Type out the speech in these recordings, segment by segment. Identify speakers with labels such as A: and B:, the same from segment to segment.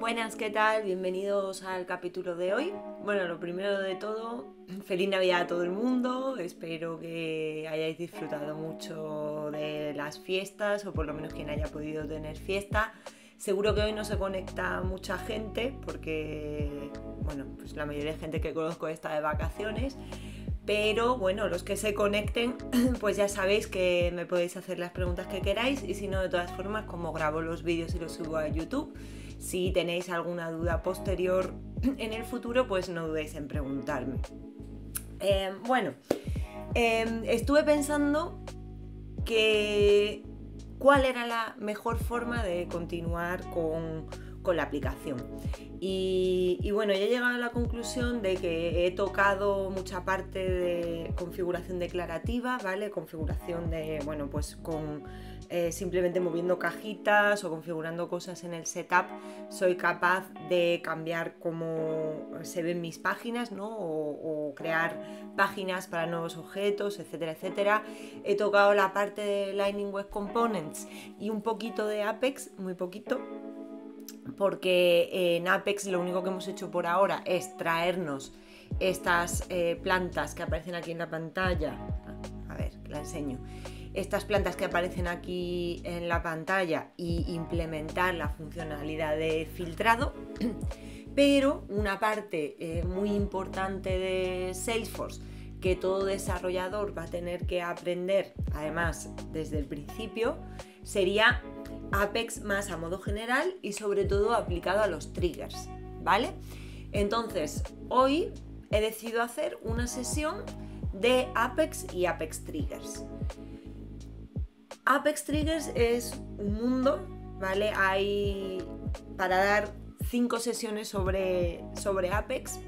A: Buenas, ¿qué tal? Bienvenidos al capítulo de hoy. Bueno, lo primero de todo, feliz Navidad a todo el mundo. Espero que hayáis disfrutado mucho de las fiestas o por lo menos quien haya podido tener fiesta. Seguro que hoy no se conecta mucha gente porque, bueno, pues la mayoría de gente que conozco está de vacaciones. Pero bueno, los que se conecten, pues ya sabéis que me podéis hacer las preguntas que queráis y si no, de todas formas, como grabo los vídeos y los subo a YouTube, si tenéis alguna duda posterior en el futuro, pues no dudéis en preguntarme. Eh, bueno, eh, estuve pensando que cuál era la mejor forma de continuar con, la aplicación. Y, bueno, ya he llegado a la conclusión de que he tocado mucha parte de configuración declarativa, ¿vale? Configuración de, bueno, pues con eh, simplemente moviendo cajitas o configurando cosas en el setup, soy capaz de cambiar cómo se ven mis páginas, ¿no? O, crear páginas para nuevos objetos, etcétera, etcétera. He tocado la parte de Lightning Web Components y un poquito de Apex, muy poquito, porque en Apex lo único que hemos hecho por ahora es traernos estas eh, plantas que aparecen aquí en la pantalla. A ver, la enseño estas plantas que aparecen aquí en la pantalla y implementar la funcionalidad de filtrado. Pero una parte eh, muy importante de Salesforce que todo desarrollador va a tener que aprender, además desde el principio, sería Apex más a modo general y sobre todo aplicado a los triggers, ¿vale? Entonces, hoy he decidido hacer una sesión de Apex y Apex Triggers. Apex Triggers es un mundo, ¿vale? Hay para dar cinco sesiones sobre, sobre Apex.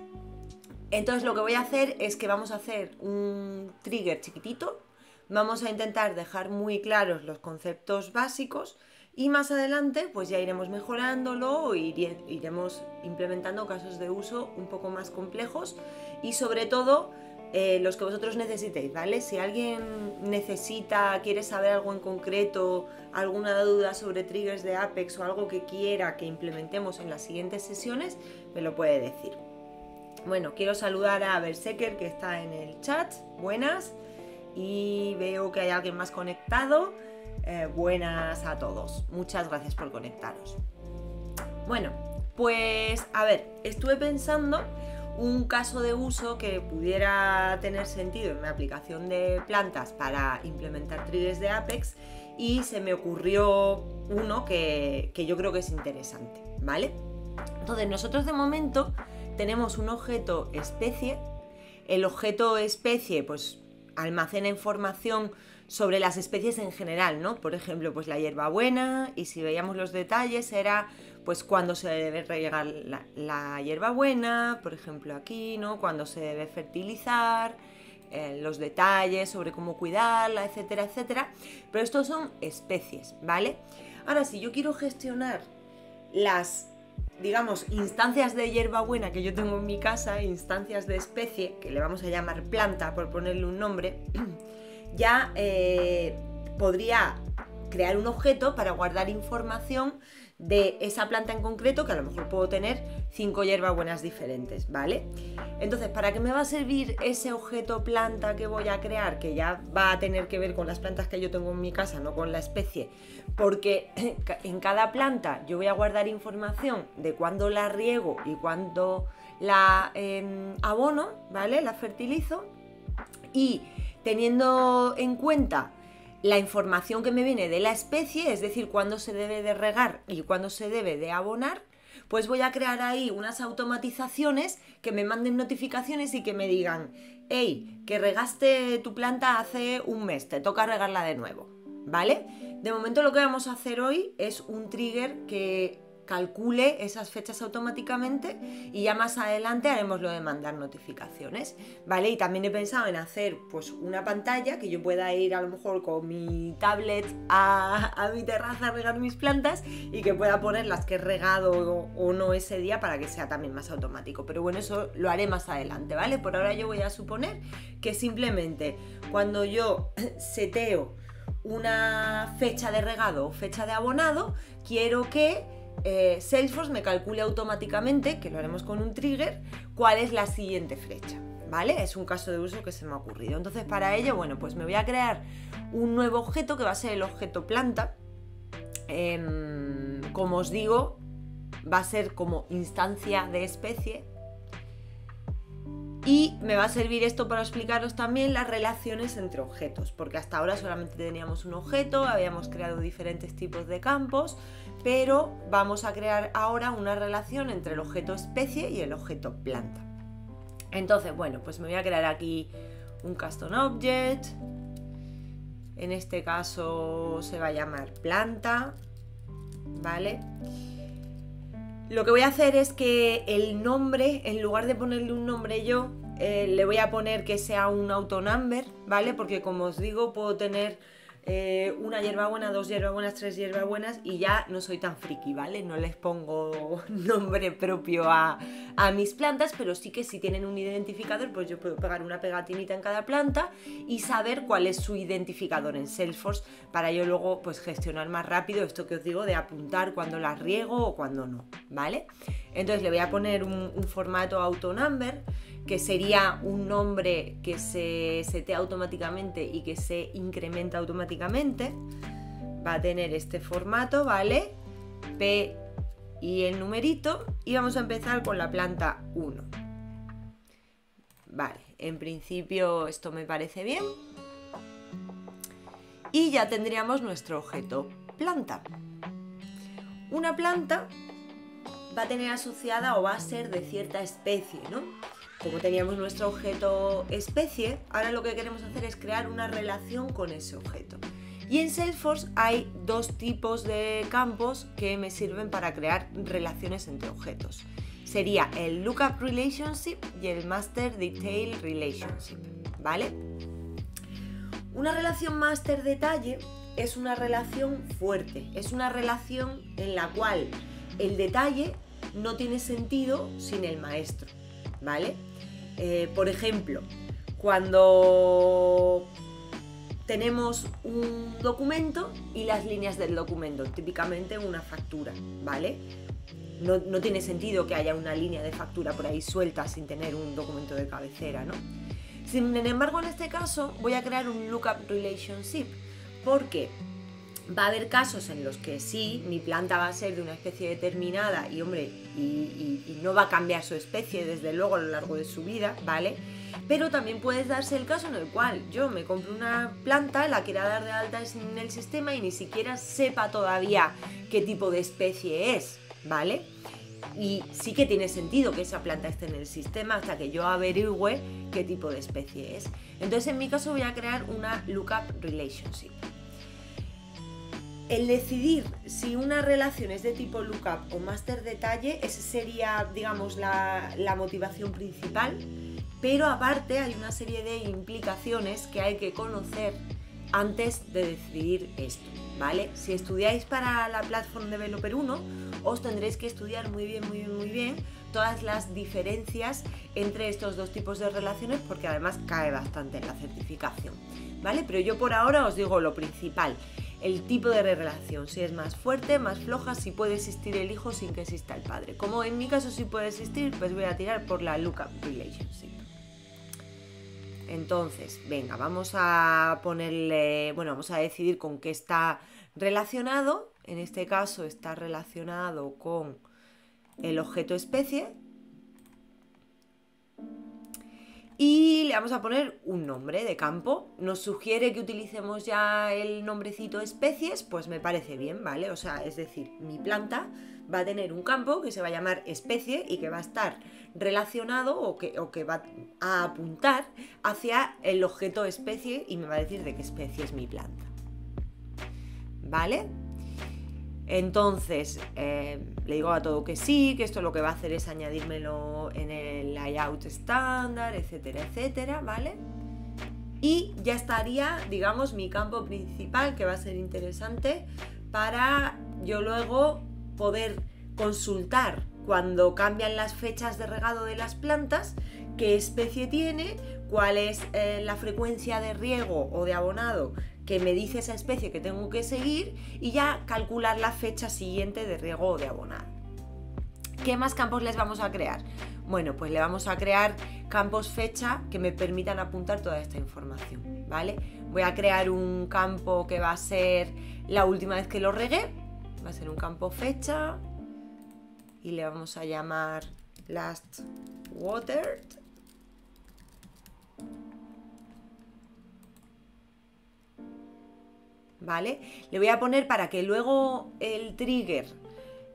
A: Entonces lo que voy a hacer es que vamos a hacer un trigger chiquitito, vamos a intentar dejar muy claros los conceptos básicos y más adelante pues ya iremos mejorándolo y iremos implementando casos de uso un poco más complejos y sobre todo eh, los que vosotros necesitéis, ¿vale? Si alguien necesita, quiere saber algo en concreto, alguna duda sobre triggers de Apex o algo que quiera que implementemos en las siguientes sesiones, me lo puede decir. Bueno, quiero saludar a Berserker que está en el chat, buenas, y veo que hay alguien más conectado. Eh, buenas a todos, muchas gracias por conectaros. Bueno, pues a ver, estuve pensando un caso de uso que pudiera tener sentido en mi aplicación de plantas para implementar triggers de Apex y se me ocurrió uno que, yo creo que es interesante, ¿vale? Entonces nosotros de momento tenemos un objeto especie, el objeto especie pues almacena información sobre las especies en general, ¿no? Por ejemplo, pues la hierbabuena y si veíamos los detalles era pues cuándo se debe regar la, hierbabuena, por ejemplo aquí, ¿no? Cuándo se debe fertilizar, eh, los detalles sobre cómo cuidarla, etcétera, etcétera. Pero estos son especies, ¿vale? Ahora, si yo quiero gestionar las digamos, instancias de hierbabuena que yo tengo en mi casa, instancias de especie, que le vamos a llamar planta por ponerle un nombre, ya eh, podría crear un objeto para guardar información de esa planta en concreto, que a lo mejor puedo tener cinco hierbabuenas diferentes, ¿vale? Entonces, ¿para qué me va a servir ese objeto planta que voy a crear, que ya va a tener que ver con las plantas que yo tengo en mi casa, no con la especie? Porque en cada planta yo voy a guardar información de cuándo la riego y cuándo la em, abono, ¿vale? La fertilizo y teniendo en cuenta la información que me viene de la especie, es decir, cuándo se debe de regar y cuándo se debe de abonar, pues voy a crear ahí unas automatizaciones que me manden notificaciones y que me digan, hey, que regaste tu planta hace un mes, te toca regarla de nuevo, ¿vale? De momento lo que vamos a hacer hoy es un trigger que calcule esas fechas automáticamente y ya más adelante haremos lo de mandar notificaciones, ¿vale? Y también he pensado en hacer pues una pantalla que yo pueda ir a lo mejor con mi tablet a, mi terraza a regar mis plantas y que pueda poner las que he regado o, o no ese día para que sea también más automático. Pero bueno, eso lo haré más adelante, ¿vale? Por ahora yo voy a suponer que simplemente cuando yo seteo una fecha de regado o fecha de abonado, quiero que eh, Salesforce me calcule automáticamente, que lo haremos con un trigger, cuál es la siguiente flecha. ¿Vale? Es un caso de uso que se me ha ocurrido. Entonces, para ello, bueno, pues me voy a crear un nuevo objeto que va a ser el objeto planta. Em, como os digo, va a ser como instancia de especie. Y me va a servir esto para explicaros también las relaciones entre objetos, porque hasta ahora solamente teníamos un objeto, habíamos creado diferentes tipos de campos, pero vamos a crear ahora una relación entre el objeto especie y el objeto planta. Entonces, bueno, pues me voy a crear aquí un custom object. En este caso se va a llamar planta, ¿vale? Lo que voy a hacer es que el nombre, en lugar de ponerle un nombre yo, eh, le voy a poner que sea un autonumber, ¿vale? Porque como os digo, puedo tener eh, una hierbabuena, dos hierbabuenas, tres hierbabuenas y ya no soy tan friki, ¿vale? No les pongo nombre propio a, mis plantas, pero sí que si tienen un identificador, pues yo puedo pegar una pegatinita en cada planta y saber cuál es su identificador en Salesforce para yo luego pues gestionar más rápido esto que os digo de apuntar cuando las riego o cuando no, ¿vale? Entonces le voy a poner un, un formato autonumber que sería un nombre que se setea automáticamente y que se incrementa automáticamente. Va a tener este formato, ¿vale? P y el numerito. Y vamos a empezar con la planta 1. Vale, en principio esto me parece bien. Y ya tendríamos nuestro objeto planta. Una planta va a tener asociada o va a ser de cierta especie, ¿no? Como teníamos nuestro objeto especie, ahora lo que queremos hacer es crear una relación con ese objeto. Y en Salesforce hay dos tipos de campos que me sirven para crear relaciones entre objetos. Sería el Lookup Relationship y el Master Detail Relationship, ¿vale? Una relación Master Detalle es una relación fuerte, es una relación en la cual el detalle no tiene sentido sin el maestro, ¿vale? Eh, por ejemplo, cuando tenemos un documento y las líneas del documento, típicamente una factura, ¿vale? No, no, tiene sentido que haya una línea de factura por ahí suelta sin tener un documento de cabecera, ¿no? Sin embargo, en este caso voy a crear un lookup relationship. porque Va a haber casos en los que sí, mi planta va a ser de una especie determinada y, hombre, y, no va a cambiar su especie, desde luego, a lo largo de su vida, ¿vale? Pero también puede darse el caso en el cual yo me compro una planta, la quiera dar de alta en el sistema y ni siquiera sepa todavía qué tipo de especie es, ¿vale? Y sí que tiene sentido que esa planta esté en el sistema hasta que yo averigüe qué tipo de especie es. Entonces en mi caso voy a crear una lookup relationship el decidir si una relación es de tipo lookup o master detalle, esa sería, digamos, la, motivación principal. Pero aparte hay una serie de implicaciones que hay que conocer antes de decidir esto, ¿vale? Si estudiáis para la Platform Developer 1, os tendréis que estudiar muy bien, muy bien, muy bien todas las diferencias entre estos dos tipos de relaciones porque además cae bastante en la certificación, ¿vale? Pero yo por ahora os digo lo principal el tipo de relación, si es más fuerte, más floja, si puede existir el hijo sin que exista el padre. Como en mi caso sí puede existir, pues voy a tirar por la lookup relationship. Entonces, venga, vamos a ponerle, bueno, vamos a decidir con qué está relacionado. En este caso está relacionado con el objeto especie, y le vamos a poner un nombre de campo. Nos sugiere que utilicemos ya el nombrecito especies, pues me parece bien, ¿vale? O sea, es decir, mi planta va a tener un campo que se va a llamar especie y que va a estar relacionado o que, o que va a apuntar hacia el objeto especie y me va a decir de qué especie es mi planta. ¿Vale? Entonces, eh, le digo a todo que sí, que esto lo que va a hacer es añadírmelo en el layout estándar, etcétera, etcétera, ¿vale? Y ya estaría, digamos, mi campo principal, que va a ser interesante, para yo luego poder consultar cuando cambian las fechas de regado de las plantas, qué especie tiene, cuál es eh, la frecuencia de riego o de abonado que me dice esa especie que tengo que seguir y ya calcular la fecha siguiente de riego o de abonar. ¿Qué más campos les vamos a crear? Bueno, pues le vamos a crear campos fecha que me permitan apuntar toda esta información, ¿vale? Voy a crear un campo que va a ser la última vez que lo regué, va a ser un campo fecha y le vamos a llamar last water ¿vale? Le voy a poner para que luego el trigger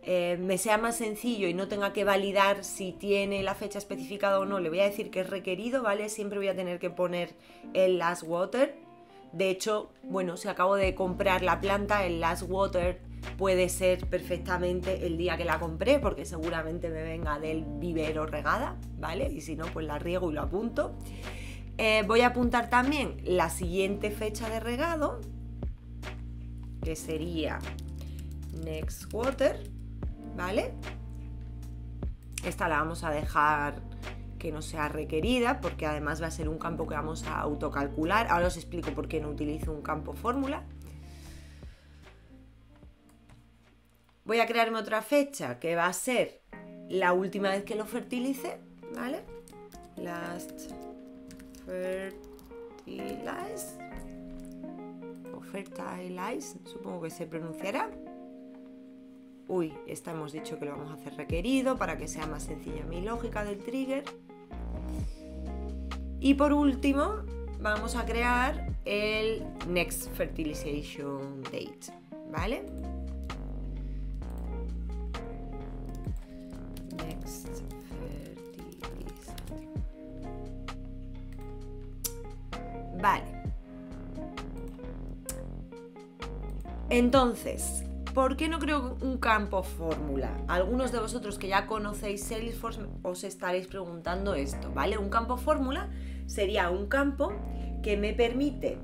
A: eh, me sea más sencillo y no tenga que validar si tiene la fecha especificada o no, le voy a decir que es requerido, ¿vale? Siempre voy a tener que poner el last water. De hecho, bueno, si acabo de comprar la planta, el last water puede ser perfectamente el día que la compré, porque seguramente me venga del vivero regada, ¿vale? Y si no, pues la riego y lo apunto. Eh, voy a apuntar también la siguiente fecha de regado, que sería next water, ¿vale? Esta la vamos a dejar que no sea requerida porque además va a ser un campo que vamos a autocalcular. Ahora os explico por qué no utilizo un campo fórmula. Voy a crearme otra fecha que va a ser la última vez que lo fertilice, ¿vale? Last fertilize fertilize, supongo que se pronunciará. Uy, esta hemos dicho que lo vamos a hacer requerido para que sea más sencilla mi lógica del trigger. Y por último, vamos a crear el next fertilization date, ¿vale? Next fertilization. Vale. Entonces, ¿por qué no creo un campo fórmula? Algunos de vosotros que ya conocéis Salesforce os estaréis preguntando esto, ¿vale? Un campo fórmula sería un campo que me permite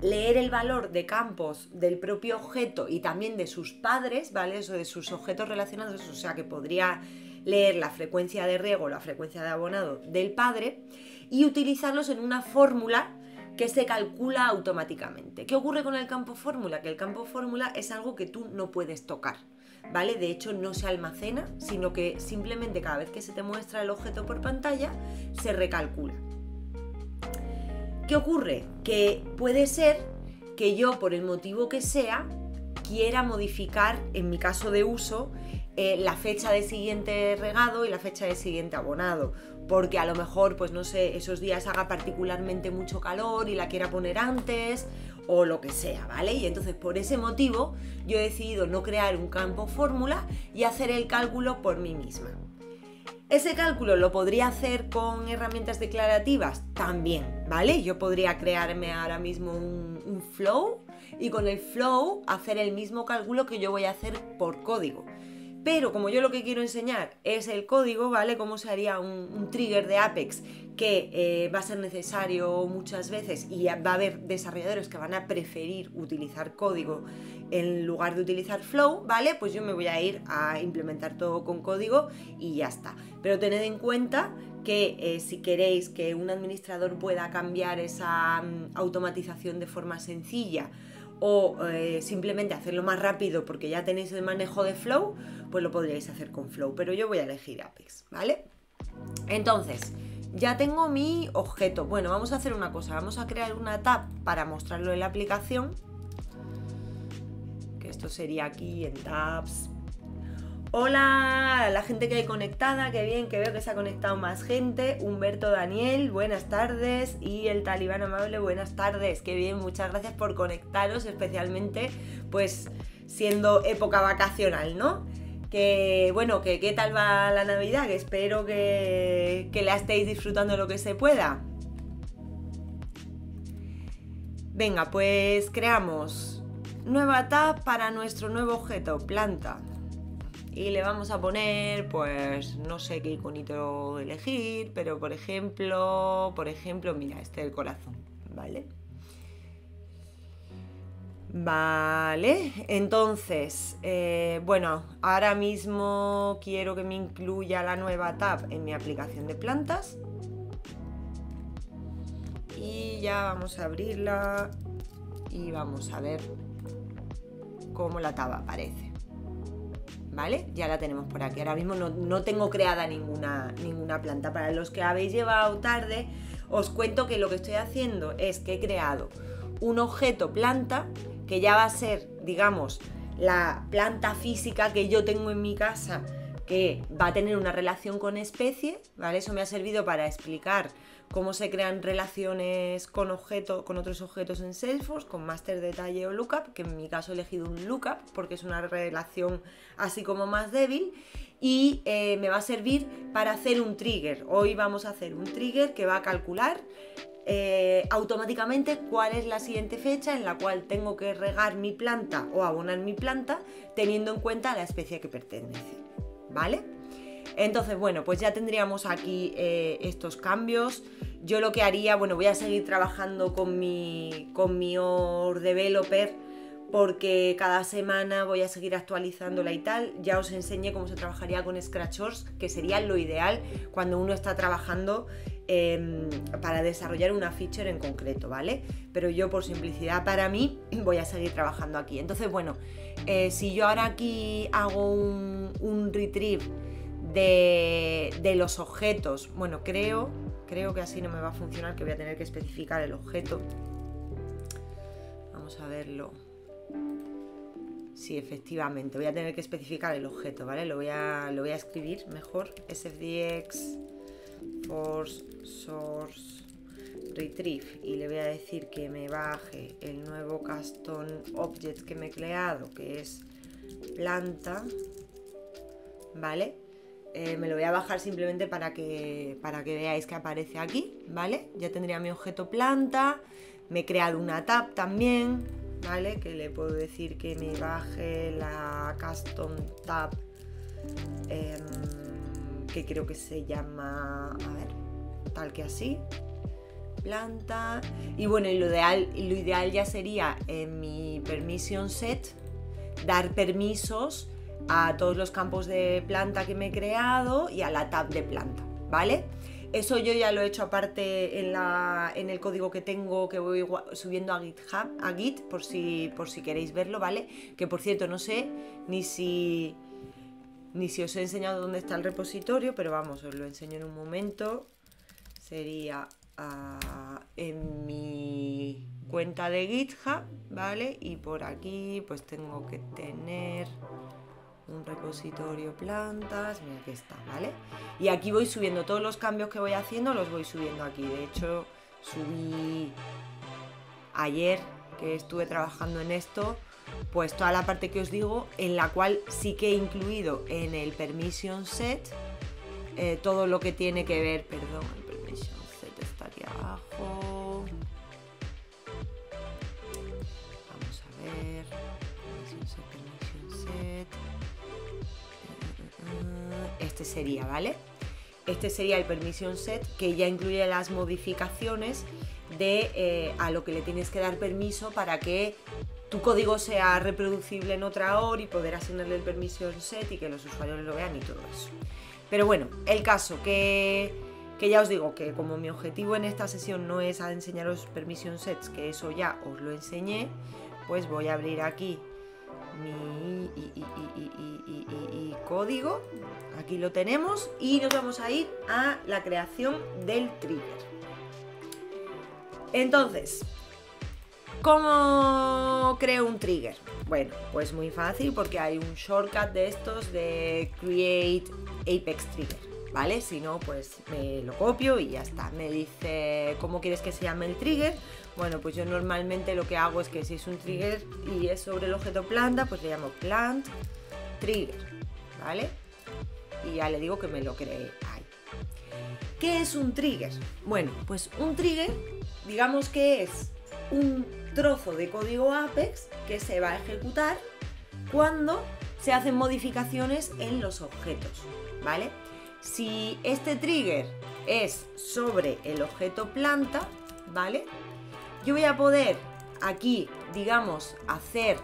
A: leer el valor de campos del propio objeto y también de sus padres, ¿vale? Eso de sus objetos relacionados, o sea que podría leer la frecuencia de riego, la frecuencia de abonado del padre y utilizarlos en una fórmula que se calcula automáticamente. ¿Qué ocurre con el campo fórmula? Que el campo fórmula es algo que tú no puedes tocar. ¿Vale? De hecho, no se almacena, sino que simplemente cada vez que se te muestra el objeto por pantalla, se recalcula. ¿Qué ocurre? Que puede ser que yo, por el motivo que sea, quiera modificar, en mi caso de uso, eh, la fecha de siguiente regado y la fecha de siguiente abonado porque a lo mejor, pues no sé, esos días haga particularmente mucho calor y la quiera poner antes o lo que sea, ¿vale? Y entonces por ese motivo yo he decidido no crear un campo fórmula y hacer el cálculo por mí misma. Ese cálculo lo podría hacer con herramientas declarativas también, ¿vale? Yo podría crearme ahora mismo un, flow y con el flow hacer el mismo cálculo que yo voy a hacer por código. Pero como yo lo que quiero enseñar es el código, ¿vale? Cómo se haría un, trigger de Apex que eh, va a ser necesario muchas veces y va a haber desarrolladores que van a preferir utilizar código en lugar de utilizar Flow, ¿vale? Pues yo me voy a ir a implementar todo con código y ya está. Pero tened en cuenta que eh, si queréis que un administrador pueda cambiar esa mm, automatización de forma sencilla, o eh, simplemente hacerlo más rápido porque ya tenéis el manejo de Flow, pues lo podríais hacer con Flow, pero yo voy a elegir Apex, ¿vale? Entonces, ya tengo mi objeto. Bueno, vamos a hacer una cosa, vamos a crear una tab para mostrarlo en la aplicación. Que esto sería aquí en tabs, Hola, la gente que hay conectada, qué bien, que veo que se ha conectado más gente. Humberto Daniel, buenas tardes. Y el talibán amable, buenas tardes. Qué bien, muchas gracias por conectaros, especialmente pues siendo época vacacional, ¿no? Que bueno, que qué tal va la Navidad, que espero que, que la estéis disfrutando lo que se pueda. Venga, pues creamos nueva tab para nuestro nuevo objeto, planta y le vamos a poner, pues no sé qué iconito elegir, pero por ejemplo, por ejemplo, mira, este del corazón, ¿vale? Vale, entonces, eh, bueno, ahora mismo quiero que me incluya la nueva tab en mi aplicación de plantas. Y ya vamos a abrirla y vamos a ver cómo la tab aparece. ¿Vale? Ya la tenemos por aquí. Ahora mismo no, tengo creada ninguna, ninguna planta. Para los que habéis llevado tarde, os cuento que lo que estoy haciendo es que he creado un objeto planta que ya va a ser, digamos, la planta física que yo tengo en mi casa que va a tener una relación con especie, ¿vale? Eso me ha servido para explicar cómo se crean relaciones con, objeto, con otros objetos en Salesforce, con master detalle o lookup, que en mi caso he elegido un lookup porque es una relación así como más débil, y eh, me va a servir para hacer un trigger. Hoy vamos a hacer un trigger que va a calcular eh, automáticamente cuál es la siguiente fecha en la cual tengo que regar mi planta o abonar mi planta teniendo en cuenta la especie que pertenece. ¿Vale? Entonces, bueno, pues ya tendríamos aquí eh, estos cambios. Yo lo que haría, bueno, voy a seguir trabajando con mi, con mi OR developer porque cada semana voy a seguir actualizándola y tal. Ya os enseñé cómo se trabajaría con Scratchers, que sería lo ideal cuando uno está trabajando em, para desarrollar una feature en concreto, ¿vale? Pero yo por simplicidad para mí voy a seguir trabajando aquí. Entonces, bueno, eh, si yo ahora aquí hago un, un retrieve de, los objetos. Bueno, creo, creo que así no me va a funcionar, que voy a tener que especificar el objeto. Vamos a verlo. Sí, efectivamente, voy a tener que especificar el objeto, ¿vale? Lo voy a, lo voy a escribir mejor. SFDX force source retrieve y le voy a decir que me baje el nuevo custom object que me he creado, que es planta, ¿vale? Eh, me lo voy a bajar simplemente para que, para que veáis que aparece aquí, ¿vale? Ya tendría mi objeto planta, me he creado una tab también, ¿vale? Que le puedo decir que me baje la custom tab, em, que creo que se llama, a ver, tal que así, planta. Y bueno, lo ideal, lo ideal ya sería en mi permission set dar permisos a todos los campos de planta que me he creado y a la tab de planta, ¿vale? Eso yo ya lo he hecho aparte en, la, en el código que tengo que voy subiendo a GitHub, a Git, por si, por si queréis verlo, ¿vale? Que por cierto, no sé ni si, ni si os he enseñado dónde está el repositorio, pero vamos, os lo enseño en un momento. Sería ah, en mi cuenta de GitHub, ¿vale? Y por aquí pues tengo que tener un repositorio plantas, mira aquí está, ¿vale? Y aquí voy subiendo todos los cambios que voy haciendo, los voy subiendo aquí. De hecho, subí ayer que estuve trabajando en esto, pues toda la parte que os digo, en la cual sí que he incluido en el permission set eh, todo lo que tiene que ver, perdón, el permission set está aquí abajo este sería, ¿vale? Este sería el permission set que ya incluye las modificaciones de eh, a lo que le tienes que dar permiso para que tu código sea reproducible en otra OR y poder asignarle el permission set y que los usuarios lo vean y todo eso. Pero bueno, el caso que, que ya os digo que como mi objetivo en esta sesión no es enseñaros permission sets, que eso ya os lo enseñé, pues voy a abrir aquí mi código. Aquí lo tenemos y nos vamos a ir a la creación del trigger. Entonces, ¿cómo creo un trigger? Bueno, pues muy fácil porque hay un shortcut de estos de Create Apex Trigger. ¿Vale? Si no, pues me lo copio y ya está. Me dice cómo quieres que se llame el trigger. Bueno, pues yo normalmente lo que hago es que si es un trigger y es sobre el objeto planta, pues le llamo plant trigger, ¿vale? Y ya le digo que me lo cree ahí. ¿Qué es un trigger? Bueno, pues un trigger, digamos que es un trozo de código Apex que se va a ejecutar cuando se hacen modificaciones en los objetos, ¿vale? Si este trigger es sobre el objeto planta, ¿vale? Yo voy a poder aquí, digamos, hacer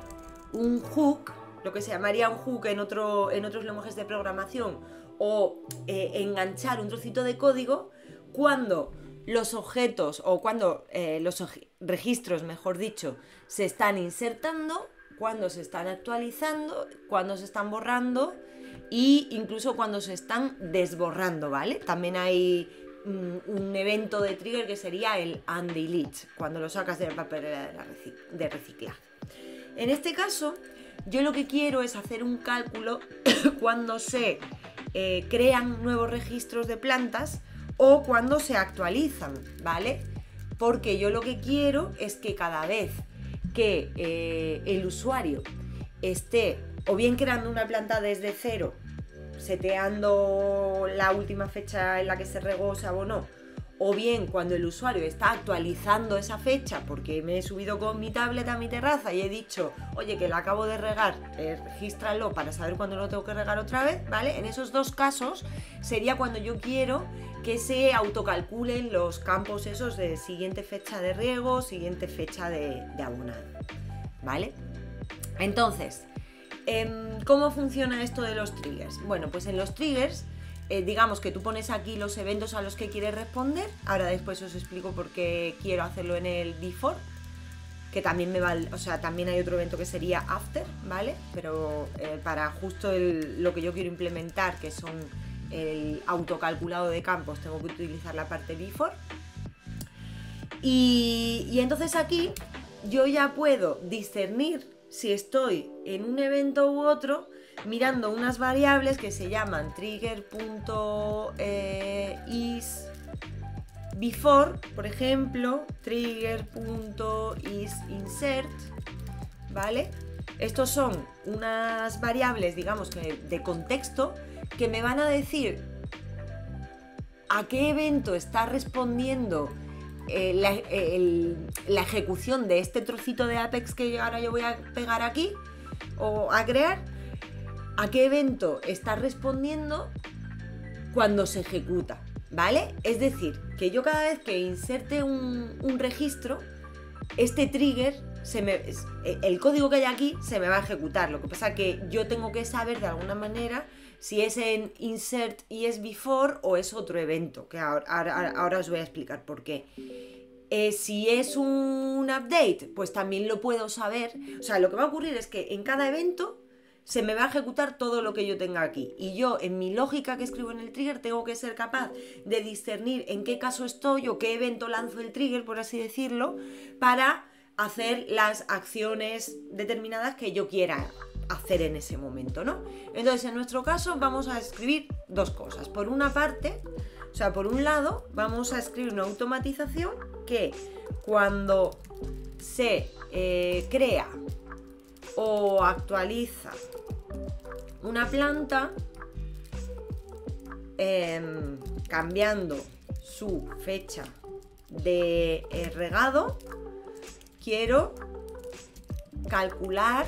A: un hook, lo que se llamaría un hook en, otro, en otros lenguajes de programación, o eh, enganchar un trocito de código cuando los objetos o cuando eh, los registros, mejor dicho, se están insertando, cuando se están actualizando, cuando se están borrando e incluso cuando se están desborrando, ¿vale? También hay mm, un evento de trigger que sería el undelete, cuando lo sacas de la papelera de reciclaje. En este caso, yo lo que quiero es hacer un cálculo cuando se eh, crean nuevos registros de plantas o cuando se actualizan, ¿vale? Porque yo lo que quiero es que cada vez que eh, el usuario esté o bien creando una planta desde cero, seteando la última fecha en la que se regó, se abonó, o bien cuando el usuario está actualizando esa fecha porque me he subido con mi tablet a mi terraza y he dicho, oye, que la acabo de regar, eh, regístralo para saber cuándo lo tengo que regar otra vez, ¿vale? En esos dos casos sería cuando yo quiero que se autocalculen los campos esos de siguiente fecha de riego, siguiente fecha de, de abonado, ¿vale? Entonces, ¿cómo funciona esto de los triggers? Bueno, pues en los triggers eh, digamos que tú pones aquí los eventos a los que quieres responder. Ahora después os explico por qué quiero hacerlo en el before. Que también me va, o sea, también hay otro evento que sería after, ¿vale? Pero eh, para justo lo que yo quiero implementar, que son el autocalculado de campos, tengo que utilizar la parte before. Y entonces aquí yo ya puedo discernir si estoy en un evento u otro mirando unas variables que se llaman trigger.isBefore, por ejemplo, trigger.isInsert, ¿vale? Estos son unas variables, digamos que de contexto, que me van a decir a qué evento está respondiendo eh, la, la, ejecución de este trocito de Apex que ahora yo voy a pegar aquí o a crear a qué evento está respondiendo cuando se ejecuta, ¿vale? Es decir, que yo cada vez que inserte un, registro, este trigger, se me, eh, el código que hay aquí se me va a ejecutar. Lo que pasa que yo tengo que saber de alguna manera si es en insert y es before o es otro evento, que ahora, os voy a explicar por qué. Eh, si es un update, pues también lo puedo saber. O sea, lo que va a ocurrir es que en cada evento se me va a ejecutar todo lo que yo tenga aquí. Y yo, en mi lógica que escribo en el trigger, tengo que ser capaz de discernir en qué caso estoy o qué evento lanzo el trigger, por así decirlo, para hacer las acciones determinadas que yo quiera hacer en ese momento, ¿no? Entonces, en nuestro caso, vamos a escribir dos cosas. Por una parte, o sea, por un lado, vamos a escribir una automatización que cuando se eh, crea o actualiza una planta em, cambiando su fecha de eh, regado, quiero calcular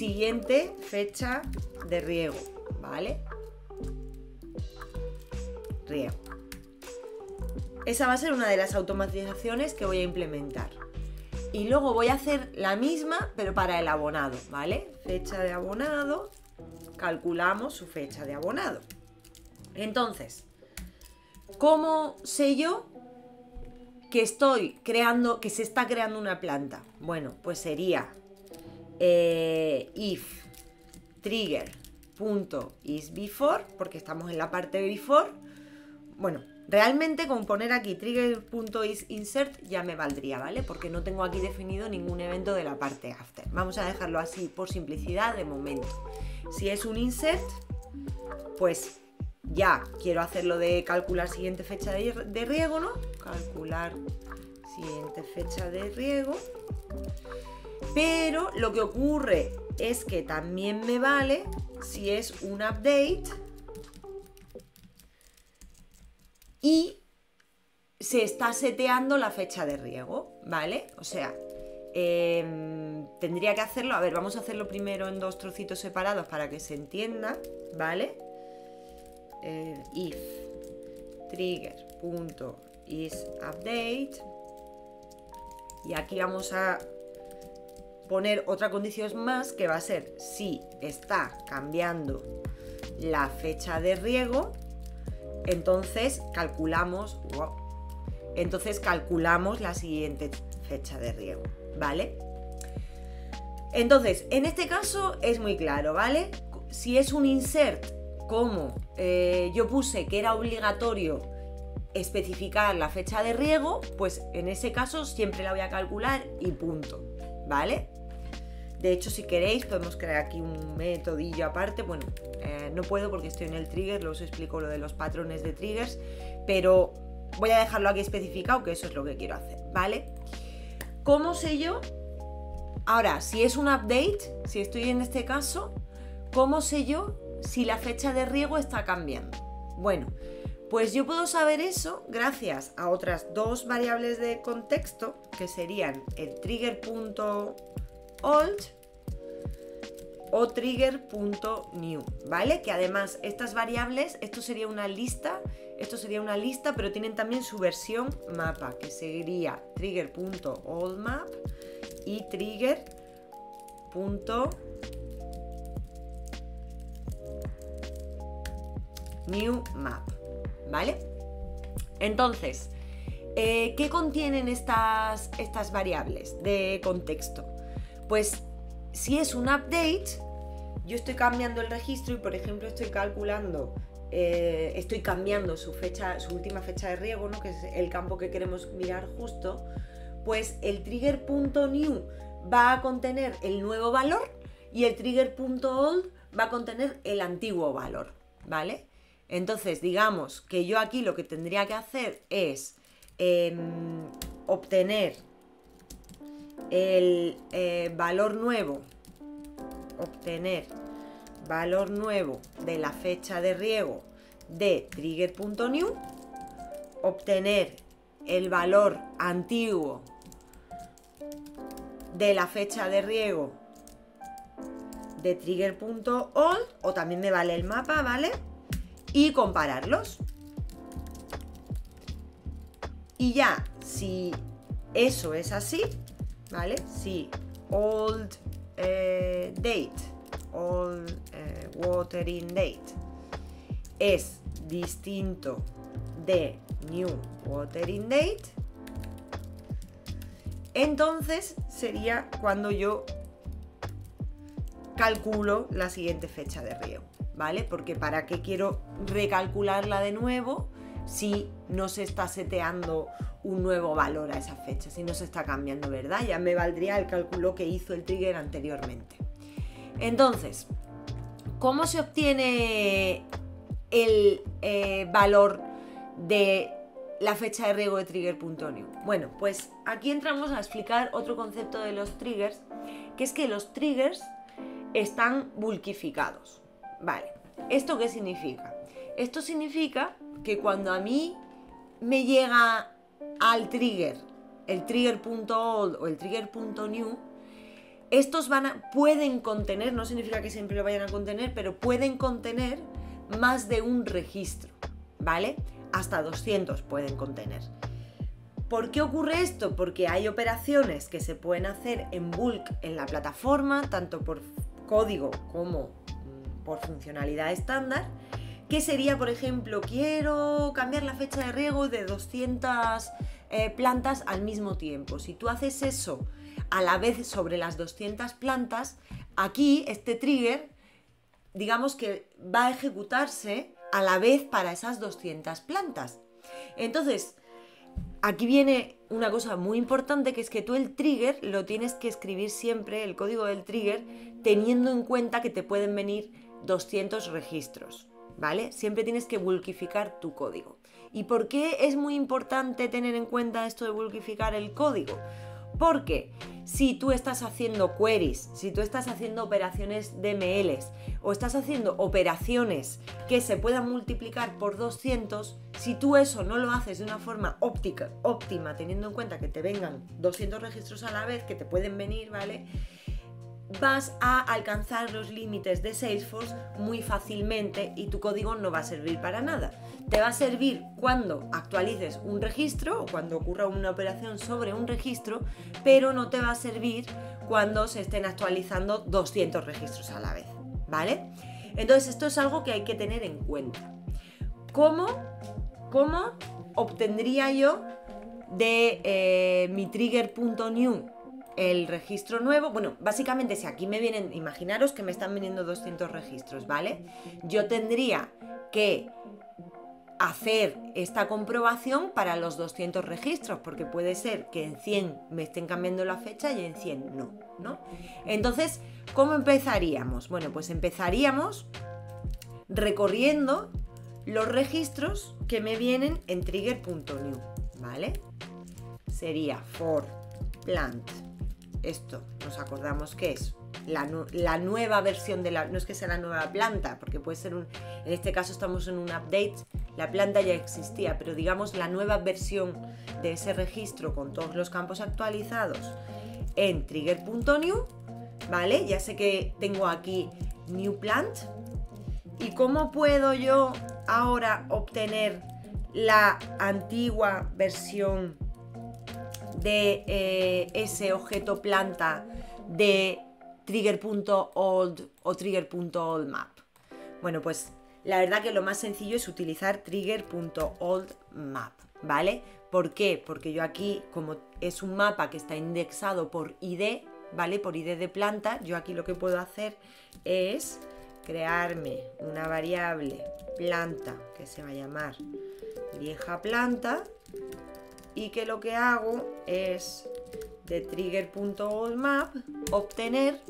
A: siguiente fecha de riego, ¿vale? Riego. Esa va a ser una de las automatizaciones que voy a implementar. Y luego voy a hacer la misma, pero para el abonado, ¿vale? Fecha de abonado, calculamos su fecha de abonado. Entonces, ¿cómo sé yo que estoy creando, que se está creando una planta? Bueno, pues sería eh, if trigger.isBefore, porque estamos en la parte before. Bueno, Realmente con poner aquí trigger.isInsert ya me valdría, ¿vale? Porque no tengo aquí definido ningún evento de la parte after. Vamos a dejarlo así por simplicidad de momento. Si es un insert, pues ya quiero hacerlo de calcular siguiente fecha de riego, ¿no? Calcular siguiente fecha de riego. Pero lo que ocurre es que también me vale si es un update y se está seteando la fecha de riego, ¿vale? O sea, em, tendría que hacerlo, a ver, vamos a hacerlo primero en dos trocitos separados para que se entienda, ¿vale? Eh, if trigger.isUpdate y aquí vamos a poner otra condición más que va a ser si está cambiando la fecha de riego entonces calculamos, entonces calculamos la siguiente fecha de riego, ¿vale? Entonces, en este caso es muy claro, ¿vale? Si es un insert como eh, yo puse que era obligatorio especificar la fecha de riego, pues en ese caso siempre la voy a calcular y punto, ¿vale? De hecho, si queréis, podemos crear aquí un metodillo aparte. Bueno, eh, no puedo porque estoy en el trigger, luego os explico lo de los patrones de triggers, pero voy a dejarlo aquí especificado, que eso es lo que quiero hacer, ¿vale? ¿Cómo sé yo? Ahora, si es un update, si estoy en este caso, ¿cómo sé yo si la fecha de riego está cambiando? Bueno, pues yo puedo saber eso gracias a otras dos variables de contexto que serían el trigger.old o trigger.new, ¿vale? Que además estas variables, esto sería una lista, esto sería una lista, pero tienen también su versión mapa, que sería trigger.oldMap y trigger.newMap, ¿vale? Entonces, eh, ¿qué contienen estas, estas variables de contexto? Pues si es un update, yo estoy cambiando el registro y por ejemplo estoy calculando, eh, estoy cambiando su fecha, su última fecha de riego, ¿no? que es el campo que queremos mirar justo, pues el trigger.new va a contener el nuevo valor y el trigger.old va a contener el antiguo valor, ¿vale? Entonces, digamos que yo aquí lo que tendría que hacer es em, obtener el eh, valor nuevo, obtener valor nuevo de la fecha de riego de trigger.new, obtener el valor antiguo de la fecha de riego de trigger.old o también me vale el mapa, ¿vale? Y compararlos. Y ya, si eso es así, ¿vale? Si old eh, date, old eh, watering date. Es distinto de new watering date, entonces sería cuando yo calculo la siguiente fecha de riego, ¿vale? Porque para qué quiero recalcularla de nuevo si no se está seteando un nuevo valor a esa fecha, si no se está cambiando, ¿verdad? Ya me valdría el cálculo que hizo el trigger anteriormente. Entonces, ¿cómo se obtiene el eh, valor de la fecha de riego de trigger.new? Bueno, pues aquí entramos a explicar otro concepto de los triggers, que es que los triggers están bulkificados. Vale, ¿esto qué significa? Esto significa que cuando a mí me llega al trigger, el trigger.old o el trigger.new, estos van a, pueden contener, no significa que siempre lo vayan a contener, pero pueden contener más de un registro, ¿vale? Hasta 200 pueden contener. ¿Por qué ocurre esto? Porque hay operaciones que se pueden hacer en bulk en la plataforma, tanto por código como mm, por funcionalidad estándar, que sería, por ejemplo, quiero cambiar la fecha de riego de 200 eh, plantas al mismo tiempo. Si tú haces eso a la vez sobre las 200 plantas, aquí este trigger, digamos que va a ejecutarse a la vez para esas 200 plantas. Entonces, aquí viene una cosa muy importante que es que tú el trigger lo tienes que escribir siempre, el código del trigger, teniendo en cuenta que te pueden venir 200 registros. ¿Vale? Siempre tienes que bulkificar tu código. ¿Y por qué es muy importante tener en cuenta esto de bulkificar el código? Porque si tú estás haciendo queries, si tú estás haciendo operaciones DMLs o estás haciendo operaciones que se puedan multiplicar por 200, si tú eso no lo haces de una forma óptica, óptima, teniendo en cuenta que te vengan 200 registros a la vez, que te pueden venir, ¿vale? Vas a alcanzar los límites de Salesforce muy fácilmente y tu código no va a servir para nada. Te va a servir cuando actualices un registro o cuando ocurra una operación sobre un registro, pero no te va a servir cuando se estén actualizando 200 registros a la vez, ¿vale? Entonces esto es algo que hay que tener en cuenta. ¿Cómo ¿cómo obtendría yo de eh, mi trigger.new el registro nuevo? Bueno, básicamente si aquí me vienen, imaginaros que me están viniendo 200 registros, ¿vale? Yo tendría que hacer esta comprobación para los 200 registros, porque puede ser que en 100 me estén cambiando la fecha y en 100 no, ¿no? Entonces, ¿cómo empezaríamos? Bueno, pues empezaríamos recorriendo los registros que me vienen en trigger.new, ¿vale? Sería for plant. Esto nos acordamos que es la, nueva versión de la... No es que sea la nueva planta, porque puede ser un... En este caso estamos en un update, la planta ya existía, pero digamos la nueva versión de ese registro con todos los campos actualizados en trigger.new, ¿vale? Ya sé que tengo aquí new plant. ¿Y cómo puedo yo ahora obtener la antigua versión de eh, ese objeto planta de trigger.old o trigger.oldmap? Bueno, pues la verdad que lo más sencillo es utilizar trigger.oldmap, ¿vale? ¿Por qué? Porque yo aquí, como es un mapa que está indexado por ID, ¿vale? Por ID de planta, yo aquí lo que puedo hacer es crearme una variable planta que se va a llamar vieja planta y que lo que hago es de trigger.oldmap obtener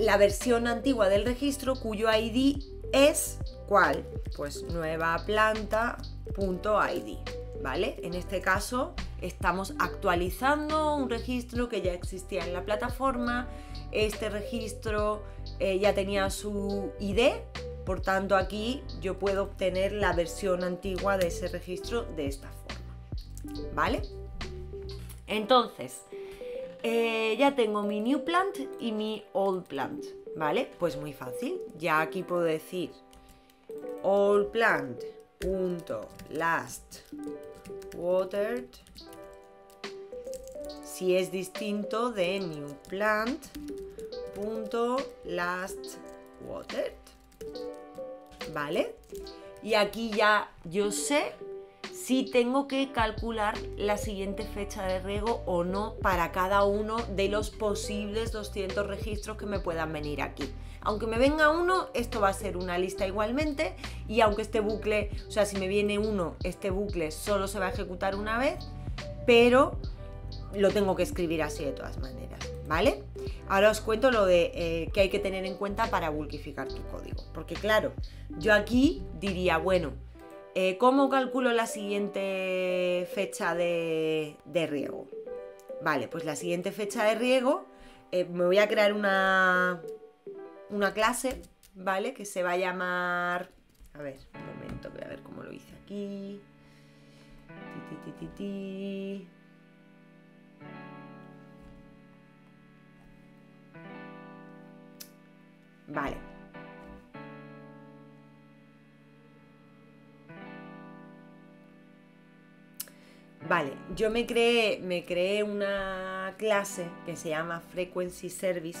A: la versión antigua del registro cuyo ID es ¿cuál? Pues nueva planta.id, ¿vale? En este caso estamos actualizando un registro que ya existía en la plataforma. Este registro eh, ya tenía su ID, por tanto aquí yo puedo obtener la versión antigua de ese registro de esta forma, ¿vale? Entonces, eh, ya tengo mi new plant y mi old plant, ¿vale? Pues muy fácil, ya aquí puedo decir old plant punto last watered si es distinto de new plant punto last watered vale y aquí ya yo sé si tengo que calcular la siguiente fecha de riego o no para cada uno de los posibles 200 registros que me puedan venir aquí. Aunque me venga uno, esto va a ser una lista igualmente y aunque este bucle, o sea, si me viene uno, este bucle solo se va a ejecutar una vez, pero lo tengo que escribir así de todas maneras, ¿vale? Ahora os cuento lo de eh, que hay que tener en cuenta para bulkificar tu código, porque claro, yo aquí diría, bueno, eh, ¿Cómo calculo la siguiente fecha de, riego? Vale, pues la siguiente fecha de riego eh, me voy a crear una, una clase, ¿vale? Que se va a llamar... A ver, un momento, voy a ver cómo lo hice aquí. Vale, Vale, yo me creé, me creé una clase que se llama Frequency Service,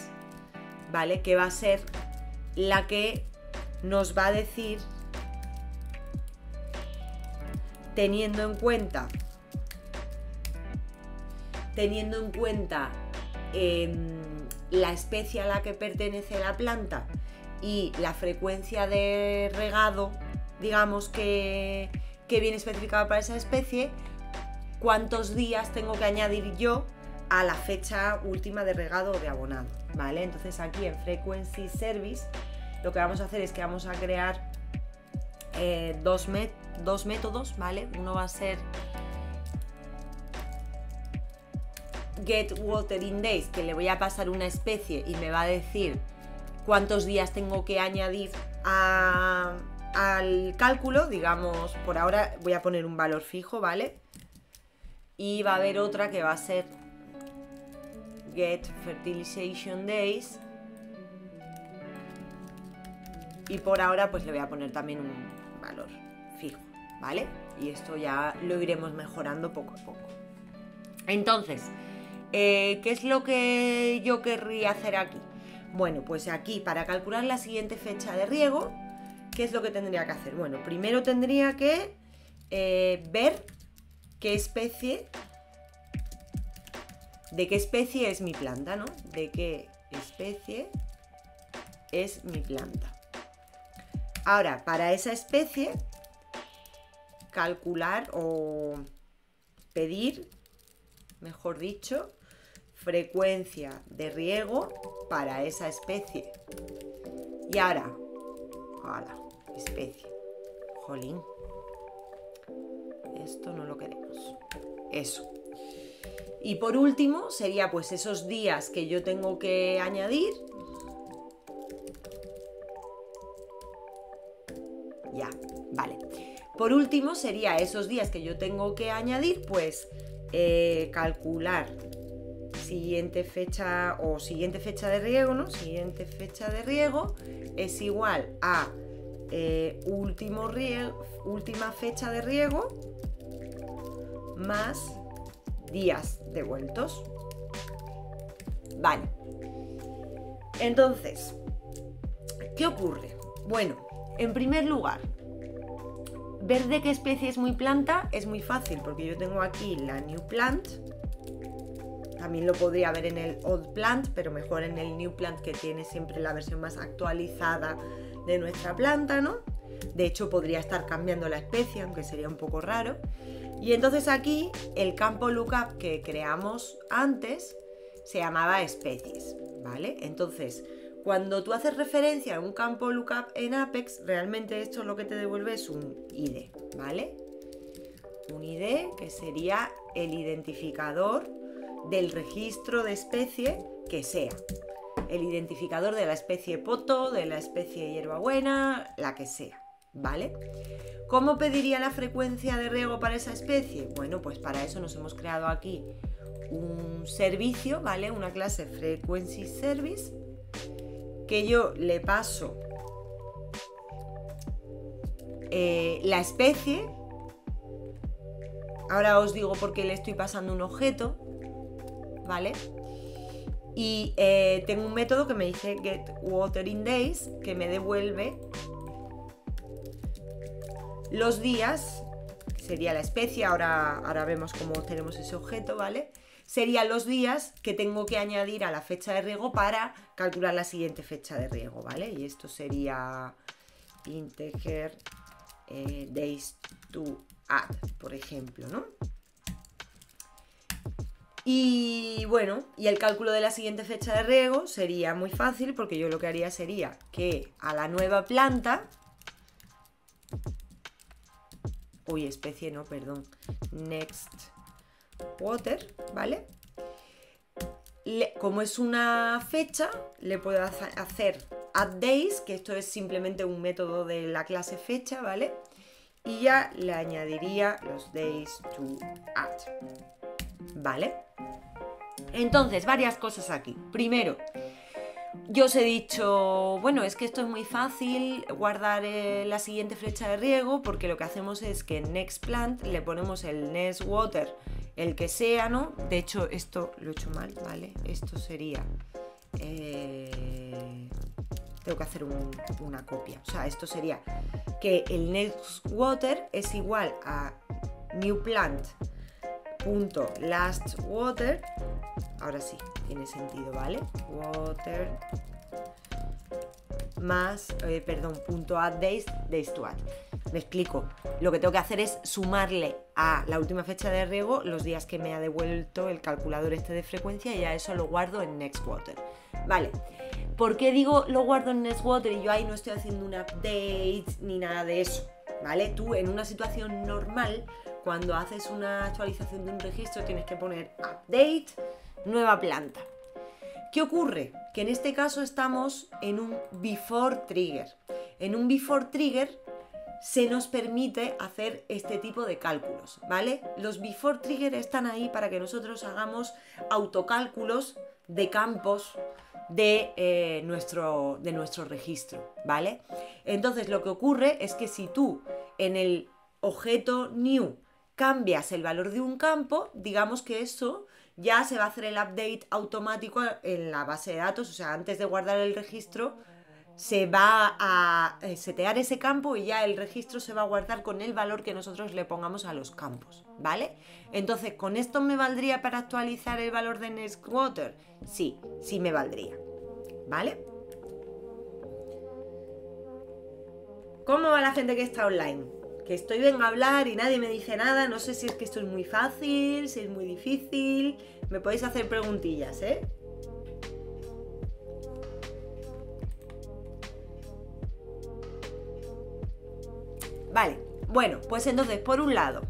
A: ¿vale? Que va a ser la que nos va a decir, teniendo en cuenta, teniendo en cuenta em, la especie a la que pertenece la planta y la frecuencia de regado, digamos que, que viene especificada para esa especie, cuántos días tengo que añadir yo a la fecha última de regado o de abonado, ¿vale? Entonces aquí en Frequency Service lo que vamos a hacer es que vamos a crear eh, dos, dos métodos, ¿vale? Uno va a ser get watering days, que le voy a pasar una especie y me va a decir cuántos días tengo que añadir al cálculo, digamos, por ahora voy a poner un valor fijo, ¿vale? y va a haber otra que va a ser Get Fertilization Days y por ahora pues le voy a poner también un valor fijo, ¿vale? Y esto ya lo iremos mejorando poco a poco. Entonces, eh, ¿qué es lo que yo querría hacer aquí? Bueno, pues aquí para calcular la siguiente fecha de riego, ¿qué es lo que tendría que hacer? Bueno, primero tendría que eh, ver qué especie, de qué especie es mi planta, ¿no? De qué especie es mi planta. Ahora, para esa especie, calcular o pedir, mejor dicho, frecuencia de riego para esa especie. Y ahora, ahora, especie. Jolín. Esto no lo queremos. Eso. Y por último, sería pues esos días que yo tengo que añadir. Ya, vale. Por último, sería esos días que yo tengo que añadir, pues eh, calcular siguiente fecha o siguiente fecha de riego, ¿no? Siguiente fecha de riego es igual a eh, última fecha de riego más días devueltos. Vale. Entonces, ¿qué ocurre? Bueno, en primer lugar, ver de qué especie es muy planta es muy fácil porque yo tengo aquí la new plant. También lo podría ver en el old plant, pero mejor en el new plant que tiene siempre la versión más actualizada de nuestra planta, ¿no? De hecho, podría estar cambiando la especie, aunque sería un poco raro. Y entonces aquí el campo lookup que creamos antes se llamaba especies, ¿vale? Entonces, cuando tú haces referencia a un campo lookup en Apex, realmente esto lo que te devuelve es un ID, ¿vale? Un ID que sería el identificador del registro de especie que sea. El identificador de la especie poto, de la especie hierbabuena, la que sea, ¿vale? ¿Cómo pediría la frecuencia de riego para esa especie? Bueno, pues para eso nos hemos creado aquí un servicio, ¿vale? Una clase Frequency Service que yo le paso eh, la especie. Ahora os digo por qué le estoy pasando un objeto, ¿vale? Y eh, tengo un método que me dice get watering days que me devuelve los días, sería la especie, ahora, ahora vemos cómo tenemos ese objeto, ¿vale? Serían los días que tengo que añadir a la fecha de riego para calcular la siguiente fecha de riego, ¿vale? Y esto sería integer eh, days to add, por ejemplo, ¿no? Y bueno, y el cálculo de la siguiente fecha de riego sería muy fácil porque yo lo que haría sería que a la nueva planta uy, especie no, perdón, next water, ¿vale? como es una fecha, le puedo hacer add days, que esto es simplemente un método de la clase fecha, ¿vale? Y ya le añadiría los days to add, ¿vale? Entonces, varias cosas aquí. Primero, yo os he dicho, bueno, es que esto es muy fácil, guardar eh, la siguiente flecha de riego, porque lo que hacemos es que en Next Plant le ponemos el Next Water, el que sea, ¿no? De hecho, esto lo he hecho mal, ¿vale? Esto sería... Eh, tengo que hacer una copia. O sea, esto sería que el Next Water es igual a New Plant water. Ahora sí tiene sentido vale water más eh, perdón punto add days to add. Me explico. Lo que tengo que hacer es sumarle a la última fecha de riego los días que me ha devuelto el calculador este de frecuencia y a eso lo guardo en next water. Vale. ¿Por qué digo lo guardo en Nextwater y yo ahí no estoy haciendo un update ni nada de eso? ¿Vale? Tú en una situación normal cuando haces una actualización de un registro tienes que poner update, nueva planta. ¿Qué ocurre? Que en este caso estamos en un before trigger. En un before trigger se nos permite hacer este tipo de cálculos, ¿vale? Los before trigger están ahí para que nosotros hagamos autocálculos de campos de, eh, nuestro, de nuestro registro, ¿vale? Entonces lo que ocurre es que si tú en el objeto new cambias el valor de un campo, digamos que eso ya se va a hacer el update automático en la base de datos, o sea, antes de guardar el registro, se va a eh, setear ese campo y ya el registro se va a guardar con el valor que nosotros le pongamos a los campos, ¿vale? Entonces, ¿con esto me valdría para actualizar el valor de Nextwater? Sí, sí me valdría, ¿vale? ¿Cómo va la gente que está online? Que estoy bien a hablar y nadie me dice nada, no sé si es que esto es muy fácil, si es muy difícil, me podéis hacer preguntillas, ¿eh? Vale, bueno, pues entonces, por un lado,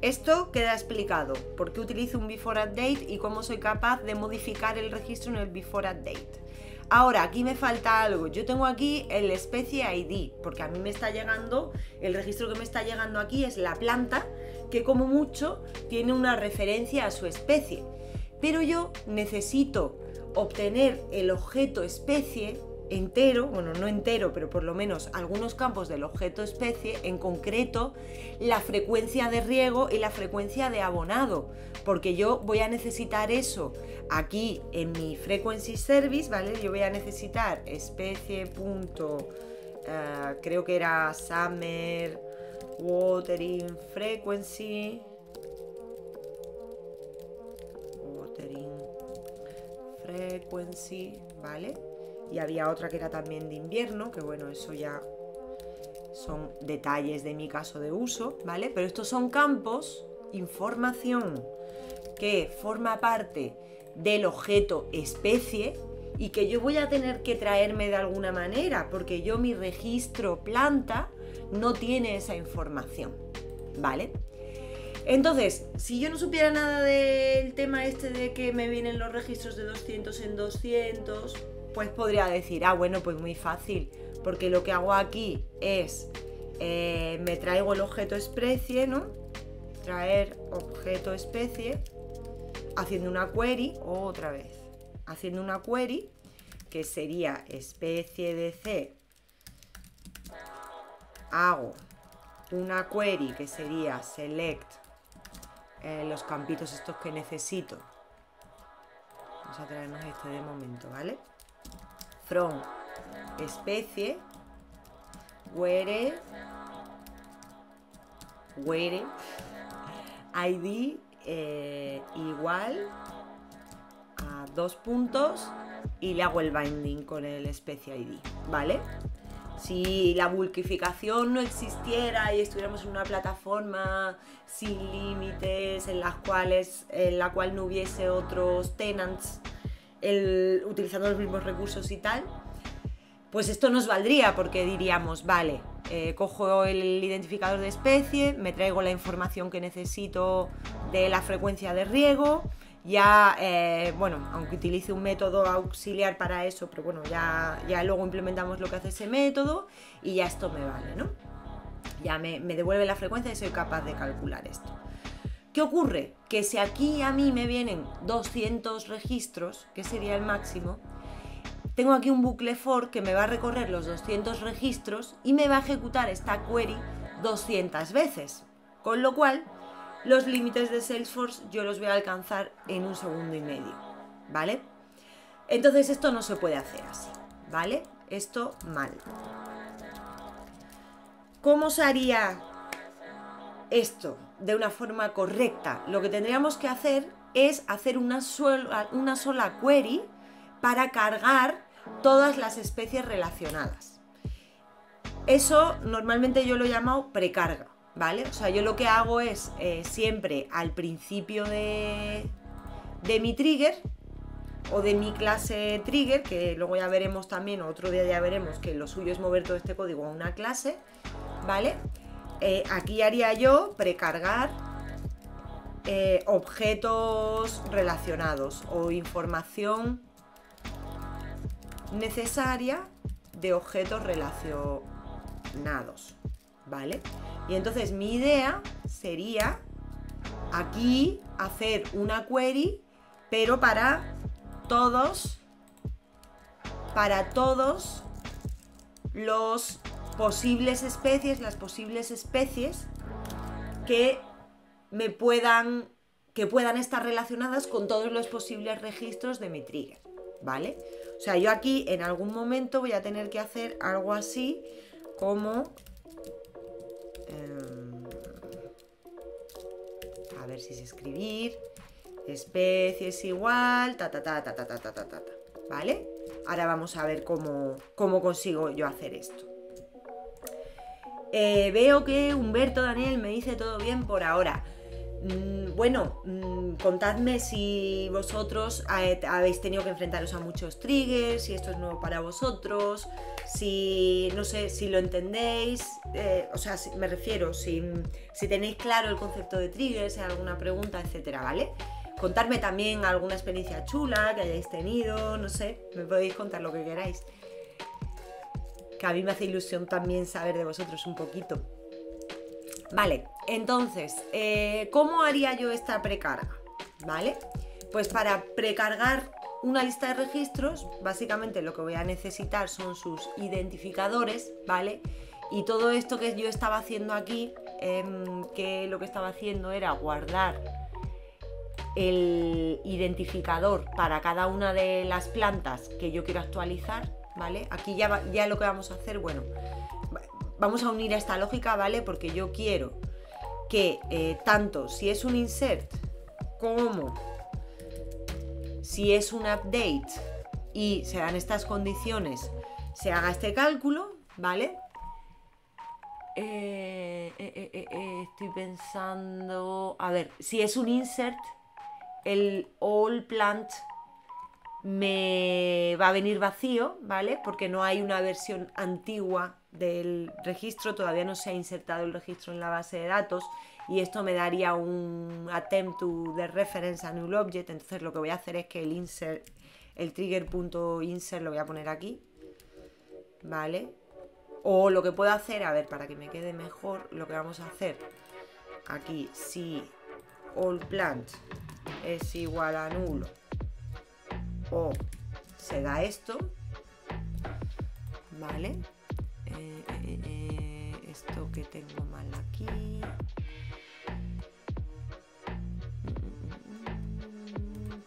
A: esto queda explicado, por qué utilizo un before update y cómo soy capaz de modificar el registro en el before update. Ahora, aquí me falta algo. Yo tengo aquí el especie ID, porque a mí me está llegando, el registro que me está llegando aquí es la planta, que como mucho tiene una referencia a su especie. Pero yo necesito obtener el objeto especie entero, bueno, no entero, pero por lo menos algunos campos del objeto especie, en concreto la frecuencia de riego y la frecuencia de abonado, porque yo voy a necesitar eso aquí en mi frequency service, ¿vale? Yo voy a necesitar especie. Punto, eh, creo que era summer watering frequency. Watering frequency, ¿vale? y había otra que era también de invierno, que bueno, eso ya son detalles de mi caso de uso, ¿vale? Pero estos son campos, información que forma parte del objeto especie y que yo voy a tener que traerme de alguna manera, porque yo mi registro planta no tiene esa información, ¿vale? Entonces, si yo no supiera nada del tema este de que me vienen los registros de 200 en 200, pues podría decir, ah, bueno, pues muy fácil, porque lo que hago aquí es, eh, me traigo el objeto especie, ¿no? Traer objeto especie, haciendo una query, otra vez, haciendo una query, que sería especie de C, hago una query que sería select eh, los campitos estos que necesito. Vamos a traernos este de momento, ¿vale? from especie where where id eh, igual a dos puntos y le hago el binding con el especie id vale si la bulkificación no existiera y estuviéramos en una plataforma sin límites en las cuales en la cual no hubiese otros tenants utilizando los mismos recursos y tal, pues esto nos valdría porque diríamos, vale, eh, cojo el identificador de especie, me traigo la información que necesito de la frecuencia de riego, ya, eh, bueno, aunque utilice un método auxiliar para eso, pero bueno, ya, ya luego implementamos lo que hace ese método y ya esto me vale, ¿no? Ya me, me devuelve la frecuencia y soy capaz de calcular esto. ¿Qué ocurre? Que si aquí a mí me vienen 200 registros, que sería el máximo, tengo aquí un bucle for que me va a recorrer los 200 registros y me va a ejecutar esta query 200 veces. Con lo cual, los límites de Salesforce yo los voy a alcanzar en un segundo y medio, ¿vale? Entonces esto no se puede hacer así, ¿vale? Esto mal. ¿Cómo se haría esto de una forma correcta, lo que tendríamos que hacer es hacer una sola, una sola query para cargar todas las especies relacionadas. Eso normalmente yo lo llamo precarga, ¿vale? O sea, yo lo que hago es eh, siempre al principio de, de mi trigger o de mi clase trigger, que luego ya veremos también, otro día ya veremos que lo suyo es mover todo este código a una clase, ¿vale? Eh, aquí haría yo precargar eh, objetos relacionados o información necesaria de objetos relacionados, ¿vale? Y entonces mi idea sería aquí hacer una query, pero para todos, para todos los posibles especies, las posibles especies que me puedan que puedan estar relacionadas con todos los posibles registros de mi trigger, ¿vale? O sea, yo aquí en algún momento voy a tener que hacer algo así como... em, a ver si es escribir. Especies igual, ta ta ta ta ta ta ta ta ta. ¿Vale? Ahora vamos a ver cómo, cómo consigo yo hacer esto. Eh, veo que Humberto Daniel me dice todo bien por ahora. Mm, bueno, mm, contadme si vosotros habéis tenido que enfrentaros a muchos triggers, si esto es nuevo para vosotros, si no sé si lo entendéis, eh, o sea, si- me refiero, si, si tenéis claro el concepto de triggers, si hay alguna pregunta, etcétera, ¿vale? Contarme también alguna experiencia chula que hayáis tenido, no sé, me podéis contar lo que queráis. Que a mí me hace ilusión también saber de vosotros un poquito. Vale, entonces, eh, ¿cómo haría yo esta precarga? ¿Vale? Pues para precargar una lista de registros, básicamente lo que voy a necesitar son sus identificadores, ¿vale? Y todo esto que yo estaba haciendo aquí, em, que lo que estaba haciendo era guardar el identificador para cada una de las plantas que yo quiero actualizar, ¿vale? Aquí ya, va- ya lo que vamos a hacer, bueno, vamos a unir a esta lógica, ¿vale? Porque yo quiero que eh, tanto si es un insert como si es un update y se dan estas condiciones, se haga este cálculo, ¿vale? Eh, eh, estoy pensando. A ver, si es un insert, el all plant me va a venir vacío, ¿vale? Porque no hay una versión antigua del registro, todavía no se ha insertado el registro en la base de datos y esto me daría un attempt to the reference a null object, entonces lo que voy a hacer es que el insert, el trigger.insert lo voy a poner aquí, ¿vale? O lo que puedo hacer, a ver, para que me quede mejor, lo que vamos a hacer aquí, si all plant es igual a nulo o se da esto, ¿vale? Eh, esto que tengo mal aquí.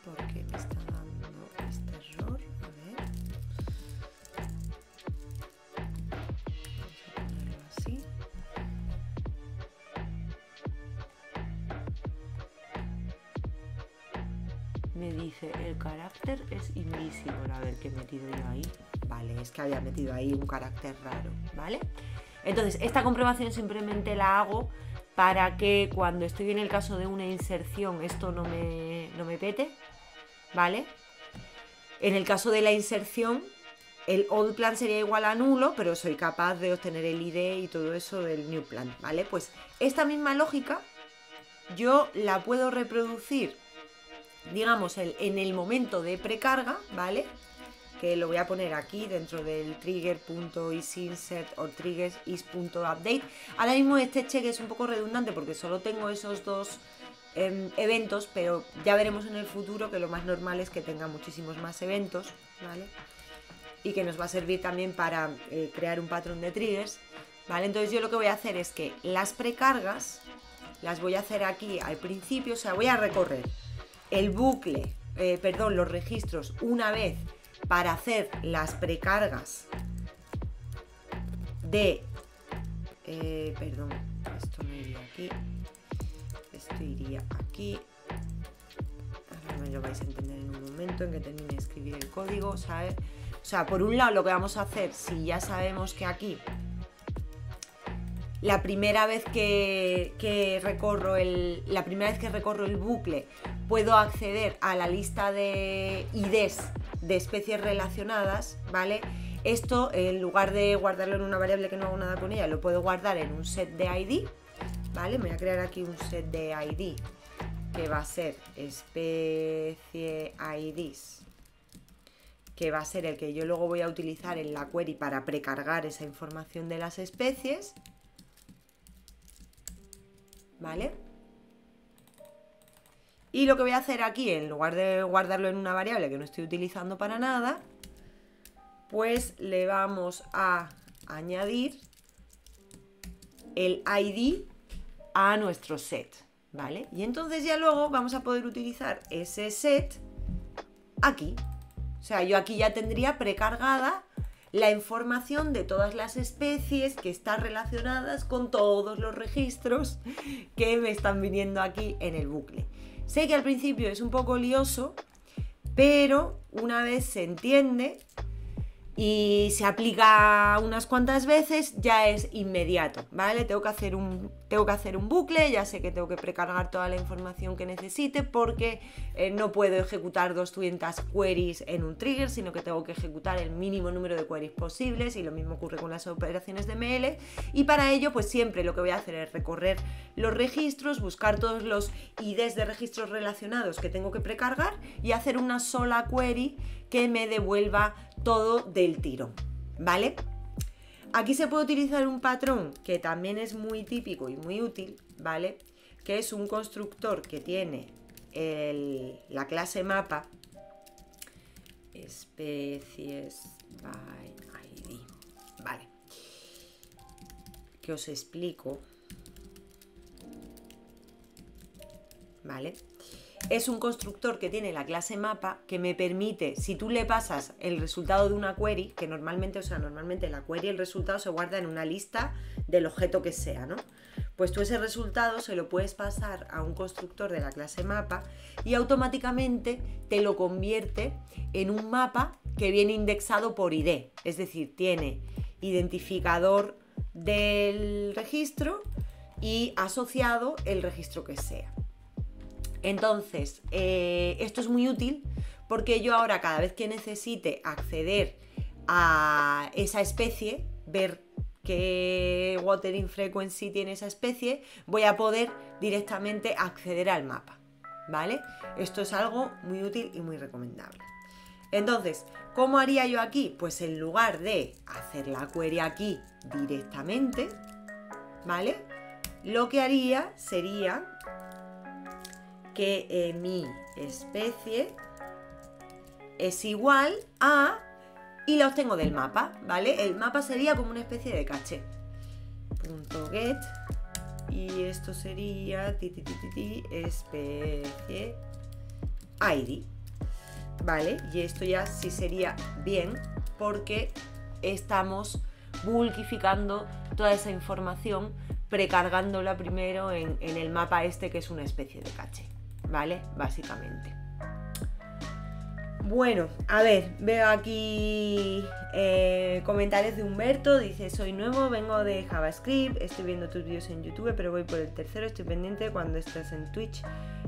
A: ¿Por qué me está dando este error? A ver. Vamos a ponerlo así. Me dice, el carácter es invisible. A ver qué he metido yo ahí. Vale, es que había metido ahí un carácter raro, ¿vale? Entonces, esta comprobación simplemente la hago para que cuando estoy en el caso de una inserción esto no me, no me pete, ¿vale? En el caso de la inserción, el old plan sería igual a nulo, pero soy capaz de obtener el ID y todo eso del new plan, ¿vale? Pues esta misma lógica yo la puedo reproducir digamos, en el momento de precarga, ¿vale? Que lo voy a poner aquí dentro del trigger.isinsert o triggers.is.update. Ahora mismo este check es un poco redundante porque solo tengo esos dos em, eventos, pero ya veremos en el futuro que lo más normal es que tenga muchísimos más eventos, ¿vale? Y que nos va a servir también para eh, crear un patrón de triggers, ¿vale? Entonces yo lo que voy a hacer es que las precargas las voy a hacer aquí al principio, o sea, voy a recorrer el bucle, eh, perdón, los registros una vez para hacer las precargas de, eh, perdón, esto no iría aquí, esto iría aquí. Ahora me lo vais a entender en un momento en que termine de escribir el código, ¿sabes? O sea, por un lado lo que vamos a hacer, si ya sabemos que aquí la primera vez que, recorro el la primera vez que recorro el bucle puedo acceder a la lista de IDs de especies relacionadas, ¿vale? Esto, en lugar de guardarlo en una variable que no hago nada con ella, lo puedo guardar en un set de ID, ¿vale? Me voy a crear aquí un set de ID que va a ser especie IDs, que va a ser el que yo luego voy a utilizar en la query para precargar esa información de las especies. ¿Vale? Y lo que voy a hacer aquí, en lugar de guardarlo en una variable que no estoy utilizando para nada, pues le vamos a añadir el ID a nuestro set, ¿vale? Y entonces ya luego vamos a poder utilizar ese set aquí. O sea, yo aquí ya tendría precargada la información de todas las especies que están relacionadas con todos los registros que me están viniendo aquí en el bucle. Sé que al principio es un poco lioso, pero una vez se entiende, y se aplica unas cuantas veces, ya es inmediato, ¿vale? Tengo que, hacer un, tengo que hacer un bucle, ya sé que tengo que precargar toda la información que necesite porque eh, no puedo ejecutar 200 queries en un trigger, sino que tengo que ejecutar el mínimo número de queries posibles y lo mismo ocurre con las operaciones de ML y para ello pues siempre lo que voy a hacer es recorrer los registros, buscar todos los IDs de registros relacionados que tengo que precargar y hacer una sola query que me devuelva todo del tiro, ¿vale? Aquí se puede utilizar un patrón que también es muy típico y muy útil, ¿vale? Que es un constructor que tiene la clase mapa especies by ID, ¿vale? Que os explico, ¿vale? Es un constructor que tiene la clase mapa que me permite, si tú le pasas el resultado de una query, que normalmente, o sea, normalmente la query el resultado se guarda en una lista del objeto que sea, ¿no? Pues tú ese resultado se lo puedes pasar a un constructor de la clase mapa y automáticamente te lo convierte en un mapa que viene indexado por ID, es decir, tiene identificador del registro y asociado el registro que sea. Entonces, eh, esto es muy útil porque yo ahora cada vez que necesite acceder a esa especie, ver qué watering frequency tiene esa especie, voy a poder directamente acceder al mapa. ¿Vale? Esto es algo muy útil y muy recomendable. Entonces, ¿cómo haría yo aquí? Pues en lugar de hacer la query aquí directamente, ¿vale? Lo que haría sería que eh, mi especie es igual a y la obtengo del mapa, ¿vale? El mapa sería como una especie de caché. Punto get y esto sería ti, especie id, ¿vale? Y esto ya sí sería bien porque estamos bulkificando toda esa información precargándola primero en el mapa este que es una especie de caché. ¿Vale? Básicamente. Bueno, a ver, veo aquí eh, comentarios de Humberto, dice, soy nuevo, vengo de JavaScript, estoy viendo tus vídeos en YouTube, pero voy por el tercero, estoy pendiente cuando estás en Twitch,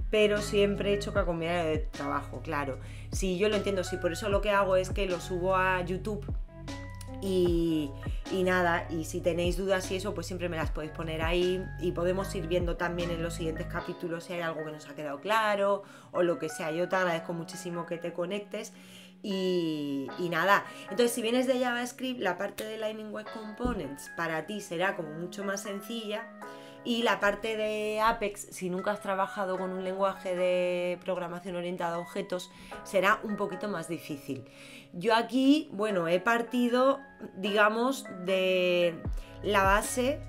A: pero siempre choca con mi área de trabajo, claro. Sí, yo lo entiendo, sí, por eso lo que hago es que lo subo a YouTube y, nada, y si tenéis dudas y eso, pues siempre me las podéis poner ahí y podemos ir viendo también en los siguientes capítulos si hay algo que nos ha quedado claro o lo que sea. Yo te agradezco muchísimo que te conectes. Y, y, nada, entonces si vienes de JavaScript, la parte de Lightning Web Components para ti será como mucho más sencilla y la parte de Apex, si nunca has trabajado con un lenguaje de programación orientada a objetos, será un poquito más difícil. Yo aquí, bueno, he partido, digamos, de la base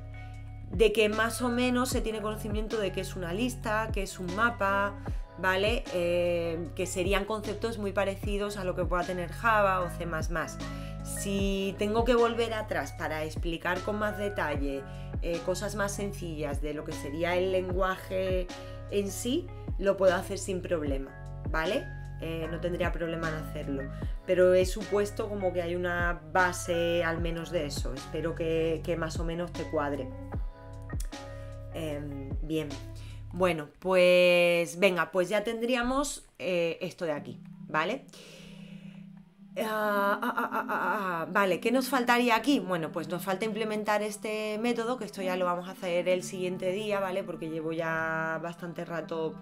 A: de que más o menos se tiene conocimiento de que es una lista, que es un mapa, ¿vale? Eh, que serían conceptos muy parecidos a lo que pueda tener Java o C. Si tengo que volver atrás para explicar con más detalle eh, cosas más sencillas de lo que sería el lenguaje en sí, lo puedo hacer sin problema, ¿vale? Eh, no tendría problema en hacerlo. Pero he supuesto como que hay una base al menos de eso. Espero que, más o menos te cuadre. Em, bien. Bueno, pues venga, pues ya tendríamos eh, esto de aquí, ¿vale? Ah, ah, ah, vale, ¿qué nos faltaría aquí? Bueno, pues nos falta implementar este método, que esto ya lo vamos a hacer el siguiente día, ¿vale? Porque llevo ya bastante rato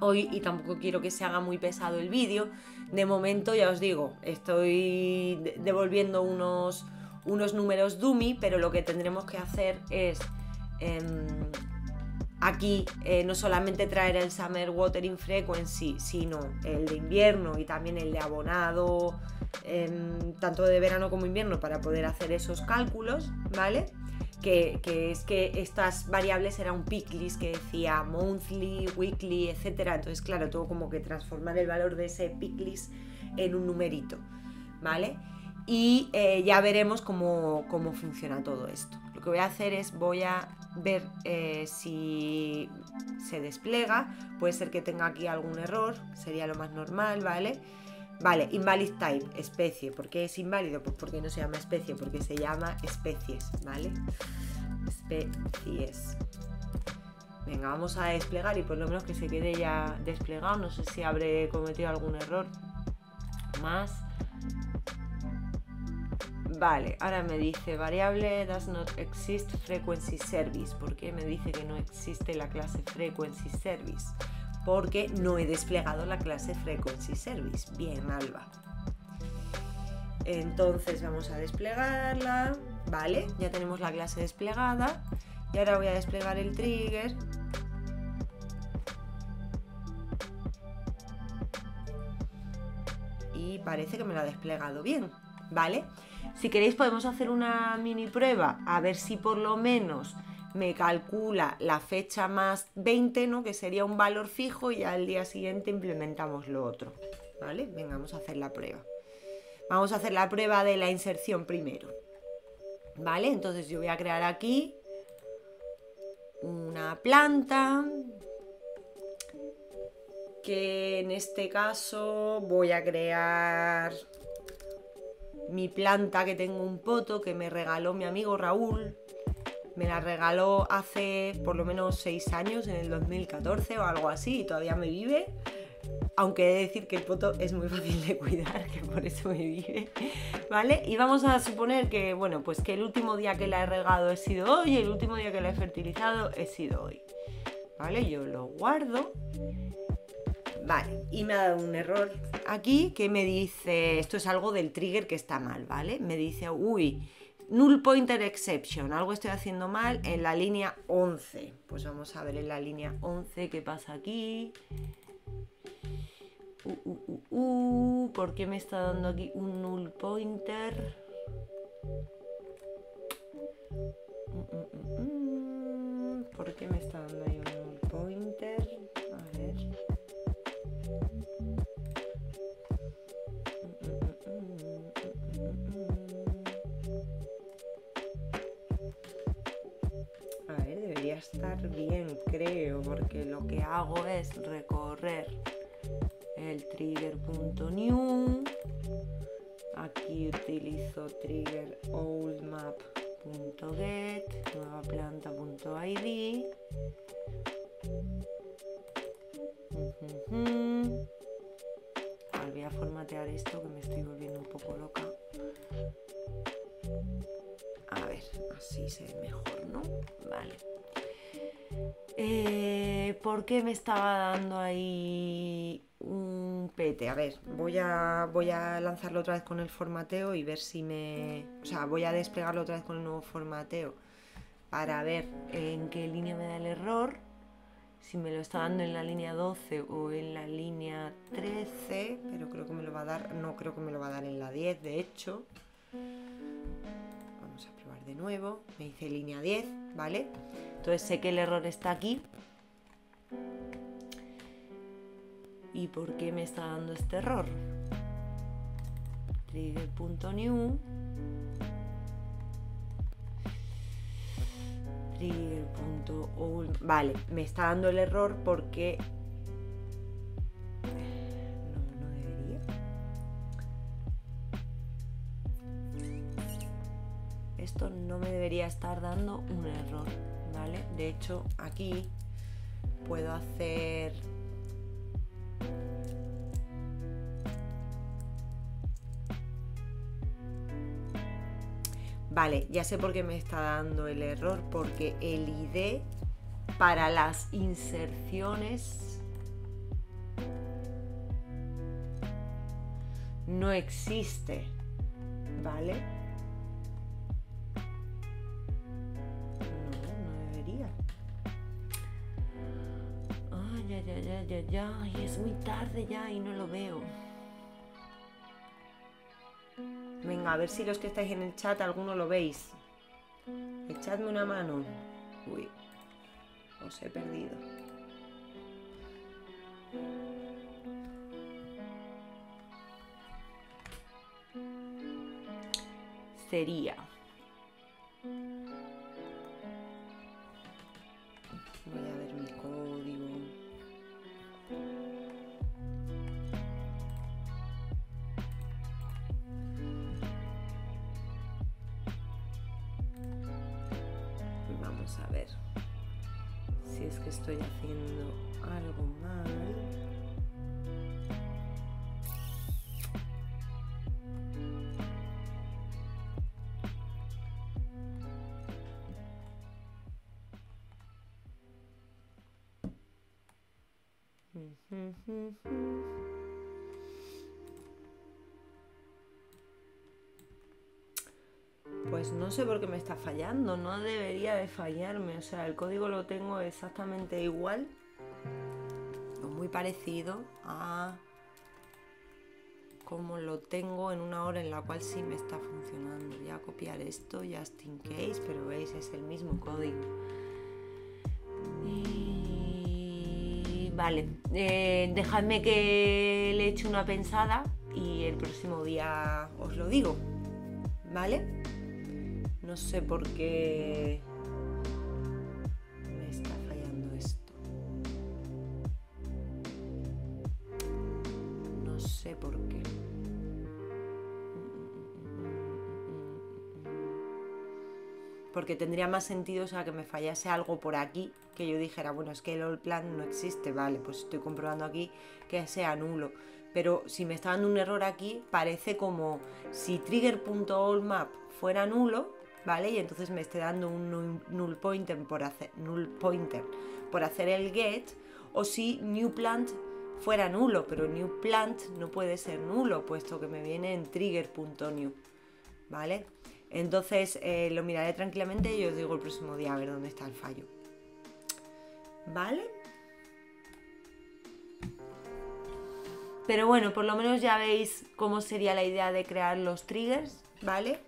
A: hoy y tampoco quiero que se haga muy pesado el vídeo. De momento, ya os digo, estoy devolviendo unos, unos números dummy, pero lo que tendremos que hacer es em, aquí eh, no solamente traer el Summer Watering Frequency, sino el de invierno y también el de abonado, em, tanto de verano como invierno, para poder hacer esos cálculos, ¿vale? Que, es que estas variables era un pick list que decía monthly, weekly, etcétera. Entonces, claro, tengo como que transformar el valor de ese pick list en un numerito, ¿vale? Y eh, ya veremos cómo, cómo funciona todo esto. Lo que voy a hacer es voy a ver eh, si se despliega. Puede ser que tenga aquí algún error, sería lo más normal. Vale, invalid type, especie. ¿Por qué es inválido? Pues porque no se llama especie, porque se llama especies, ¿vale? Especies. Venga, vamos a desplegar y por lo menos que se quede ya desplegado. No sé si habré cometido algún error más. Vale, ahora me dice variable does not exist frequency service. ¿Por qué me dice que no existe la clase frequency service? Porque no he desplegado la clase frequency service. Bien, Alba. Entonces vamos a desplegarla. Vale, ya tenemos la clase desplegada. Y ahora voy a desplegar el trigger. Y parece que me lo ha desplegado bien, ¿vale? Si queréis podemos hacer una mini prueba a ver si por lo menos me calcula la fecha más 20, ¿no? Que sería un valor fijo y al día siguiente implementamos lo otro, ¿vale? Venga, vamos a hacer la prueba. Vamos a hacer la prueba de la inserción primero. ¿Vale? Entonces yo voy a crear aquí una planta que en este caso voy a crear mi planta que tengo un poto que me regaló mi amigo Raúl. Me la regaló hace por lo menos 6 años, en el 2014 o algo así, y todavía me vive. Aunque he de decir que el poto es muy fácil de cuidar, que por eso me vive. ¿Vale? Y vamos a suponer que, bueno, pues que el último día que la he regado he sido hoy el último día que la he fertilizado he sido hoy. ¿Vale? Yo lo guardo Vale, y me ha dado un error aquí que me dice, esto es algo del trigger que está mal, ¿vale? Me dice, uy, null pointer exception, algo estoy haciendo mal en la línea 11. Pues vamos a ver en la línea 11 qué pasa aquí. Uh, uh, uh, uh, ¿Por qué me está dando aquí un null pointer? Mm, mm, mm, ¿Por qué me está dando ahí un null estar bien, creo, porque lo que hago es recorrer el trigger.new. Aquí utilizo trigger oldmap.get, nueva planta.id. voy a formatear esto que me estoy volviendo un poco loca. A ver, así se ve mejor, ¿no? Vale. Eh, ¿Por qué me estaba dando ahí un pete? A ver, voy a, voy a lanzarlo otra vez con el formateo y ver si me... O sea, voy a desplegarlo otra vez con el nuevo formateo para ver en qué línea me da el error. Si me lo está dando en la línea 12 o en la línea 13, pero creo que me lo va a dar, no creo que me lo va a dar en la 10, de hecho. De nuevo. Me dice línea 10, ¿vale? Entonces sé que el error está aquí. ¿Y por qué me está dando este error? Trigger.new Trigger.old Vale, me está dando el error porque No me debería estar dando un error. De hecho, aquí puedo hacer Vale, ya sé por qué me está dando el error, porque el ID para las inserciones no existe, ¿vale? ay, ay, ay, es muy tarde ya y no lo veo. Venga, a ver si los que estáis en el chat alguno lo veis. Echadme una mano. Uy, os he perdido. Sería. Estoy haciendo algo mal. Pues no sé por qué me está fallando, no debería de fallarme, o sea, el código lo tengo exactamente igual, o muy parecido a como lo tengo en una hora en la cual sí me está funcionando. Voy a copiar esto just in case, pero veis, es el mismo código. Vale, eh, dejadme que le eche una pensada y el próximo día os lo digo, ¿vale? No sé por qué me está fallando esto. No sé por qué. Porque tendría más sentido, o sea, que me fallase algo por aquí, que yo dijera, bueno, es que el all plan no existe, vale, pues estoy comprobando aquí que sea nulo. Pero si me está dando un error aquí, parece como si trigger.allmap fuera nulo, ¿vale? Y entonces me esté dando un null pointer por hacer, null pointer por hacer el get, o si new plant fuera nulo, pero new plant no puede ser nulo, puesto que me viene en trigger.new, ¿vale? Entonces eh, lo miraré tranquilamente y os digo el próximo día a ver dónde está el fallo. ¿Vale? Pero bueno, por lo menos ya veis cómo sería la idea de crear los triggers, ¿vale?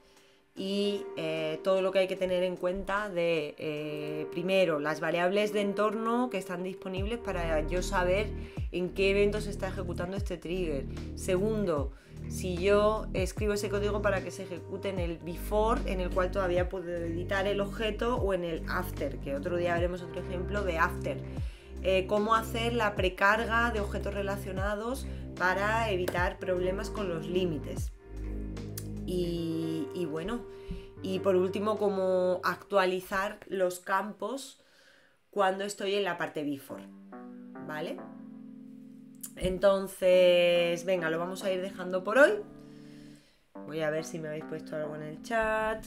A: Y eh, todo lo que hay que tener en cuenta de, eh, primero, las variables de entorno que están disponibles para yo saber en qué evento se está ejecutando este trigger. Segundo, si yo escribo ese código para que se ejecute en el before, en el cual todavía puedo editar el objeto, o en el after, que otro día veremos otro ejemplo de after. Eh, cómo hacer la precarga de objetos relacionados para evitar problemas con los límites. Y, bueno, y por último, cómo actualizar los campos cuando estoy en la parte before. ¿Vale? Entonces, venga, lo vamos a ir dejando por hoy. Voy a ver si me habéis puesto algo en el chat.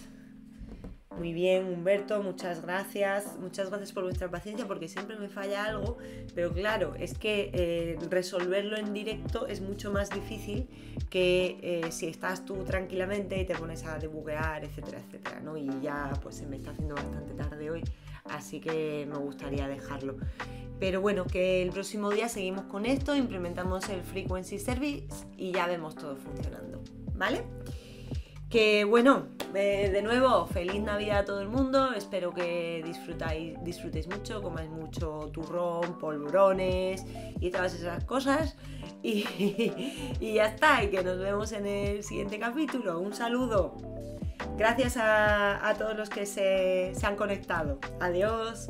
A: Muy bien, Humberto, muchas gracias. Muchas gracias por vuestra paciencia porque siempre me falla algo, pero claro, es que eh, resolverlo en directo es mucho más difícil que eh, si estás tú tranquilamente y te pones a debuguear, etcétera, etcétera, ¿no? Y ya pues se me está haciendo bastante tarde hoy, así que me gustaría dejarlo. Pero bueno, que el próximo día seguimos con esto, implementamos el Frequency Service y ya vemos todo funcionando, ¿vale? Que bueno, eh, de nuevo, feliz Navidad a todo el mundo, espero que disfrutéis mucho, comáis mucho turrón, polvorones y todas esas cosas. Y, ya está, y que nos vemos en el siguiente capítulo. Un saludo. Gracias a, todos los que se han conectado. Adiós.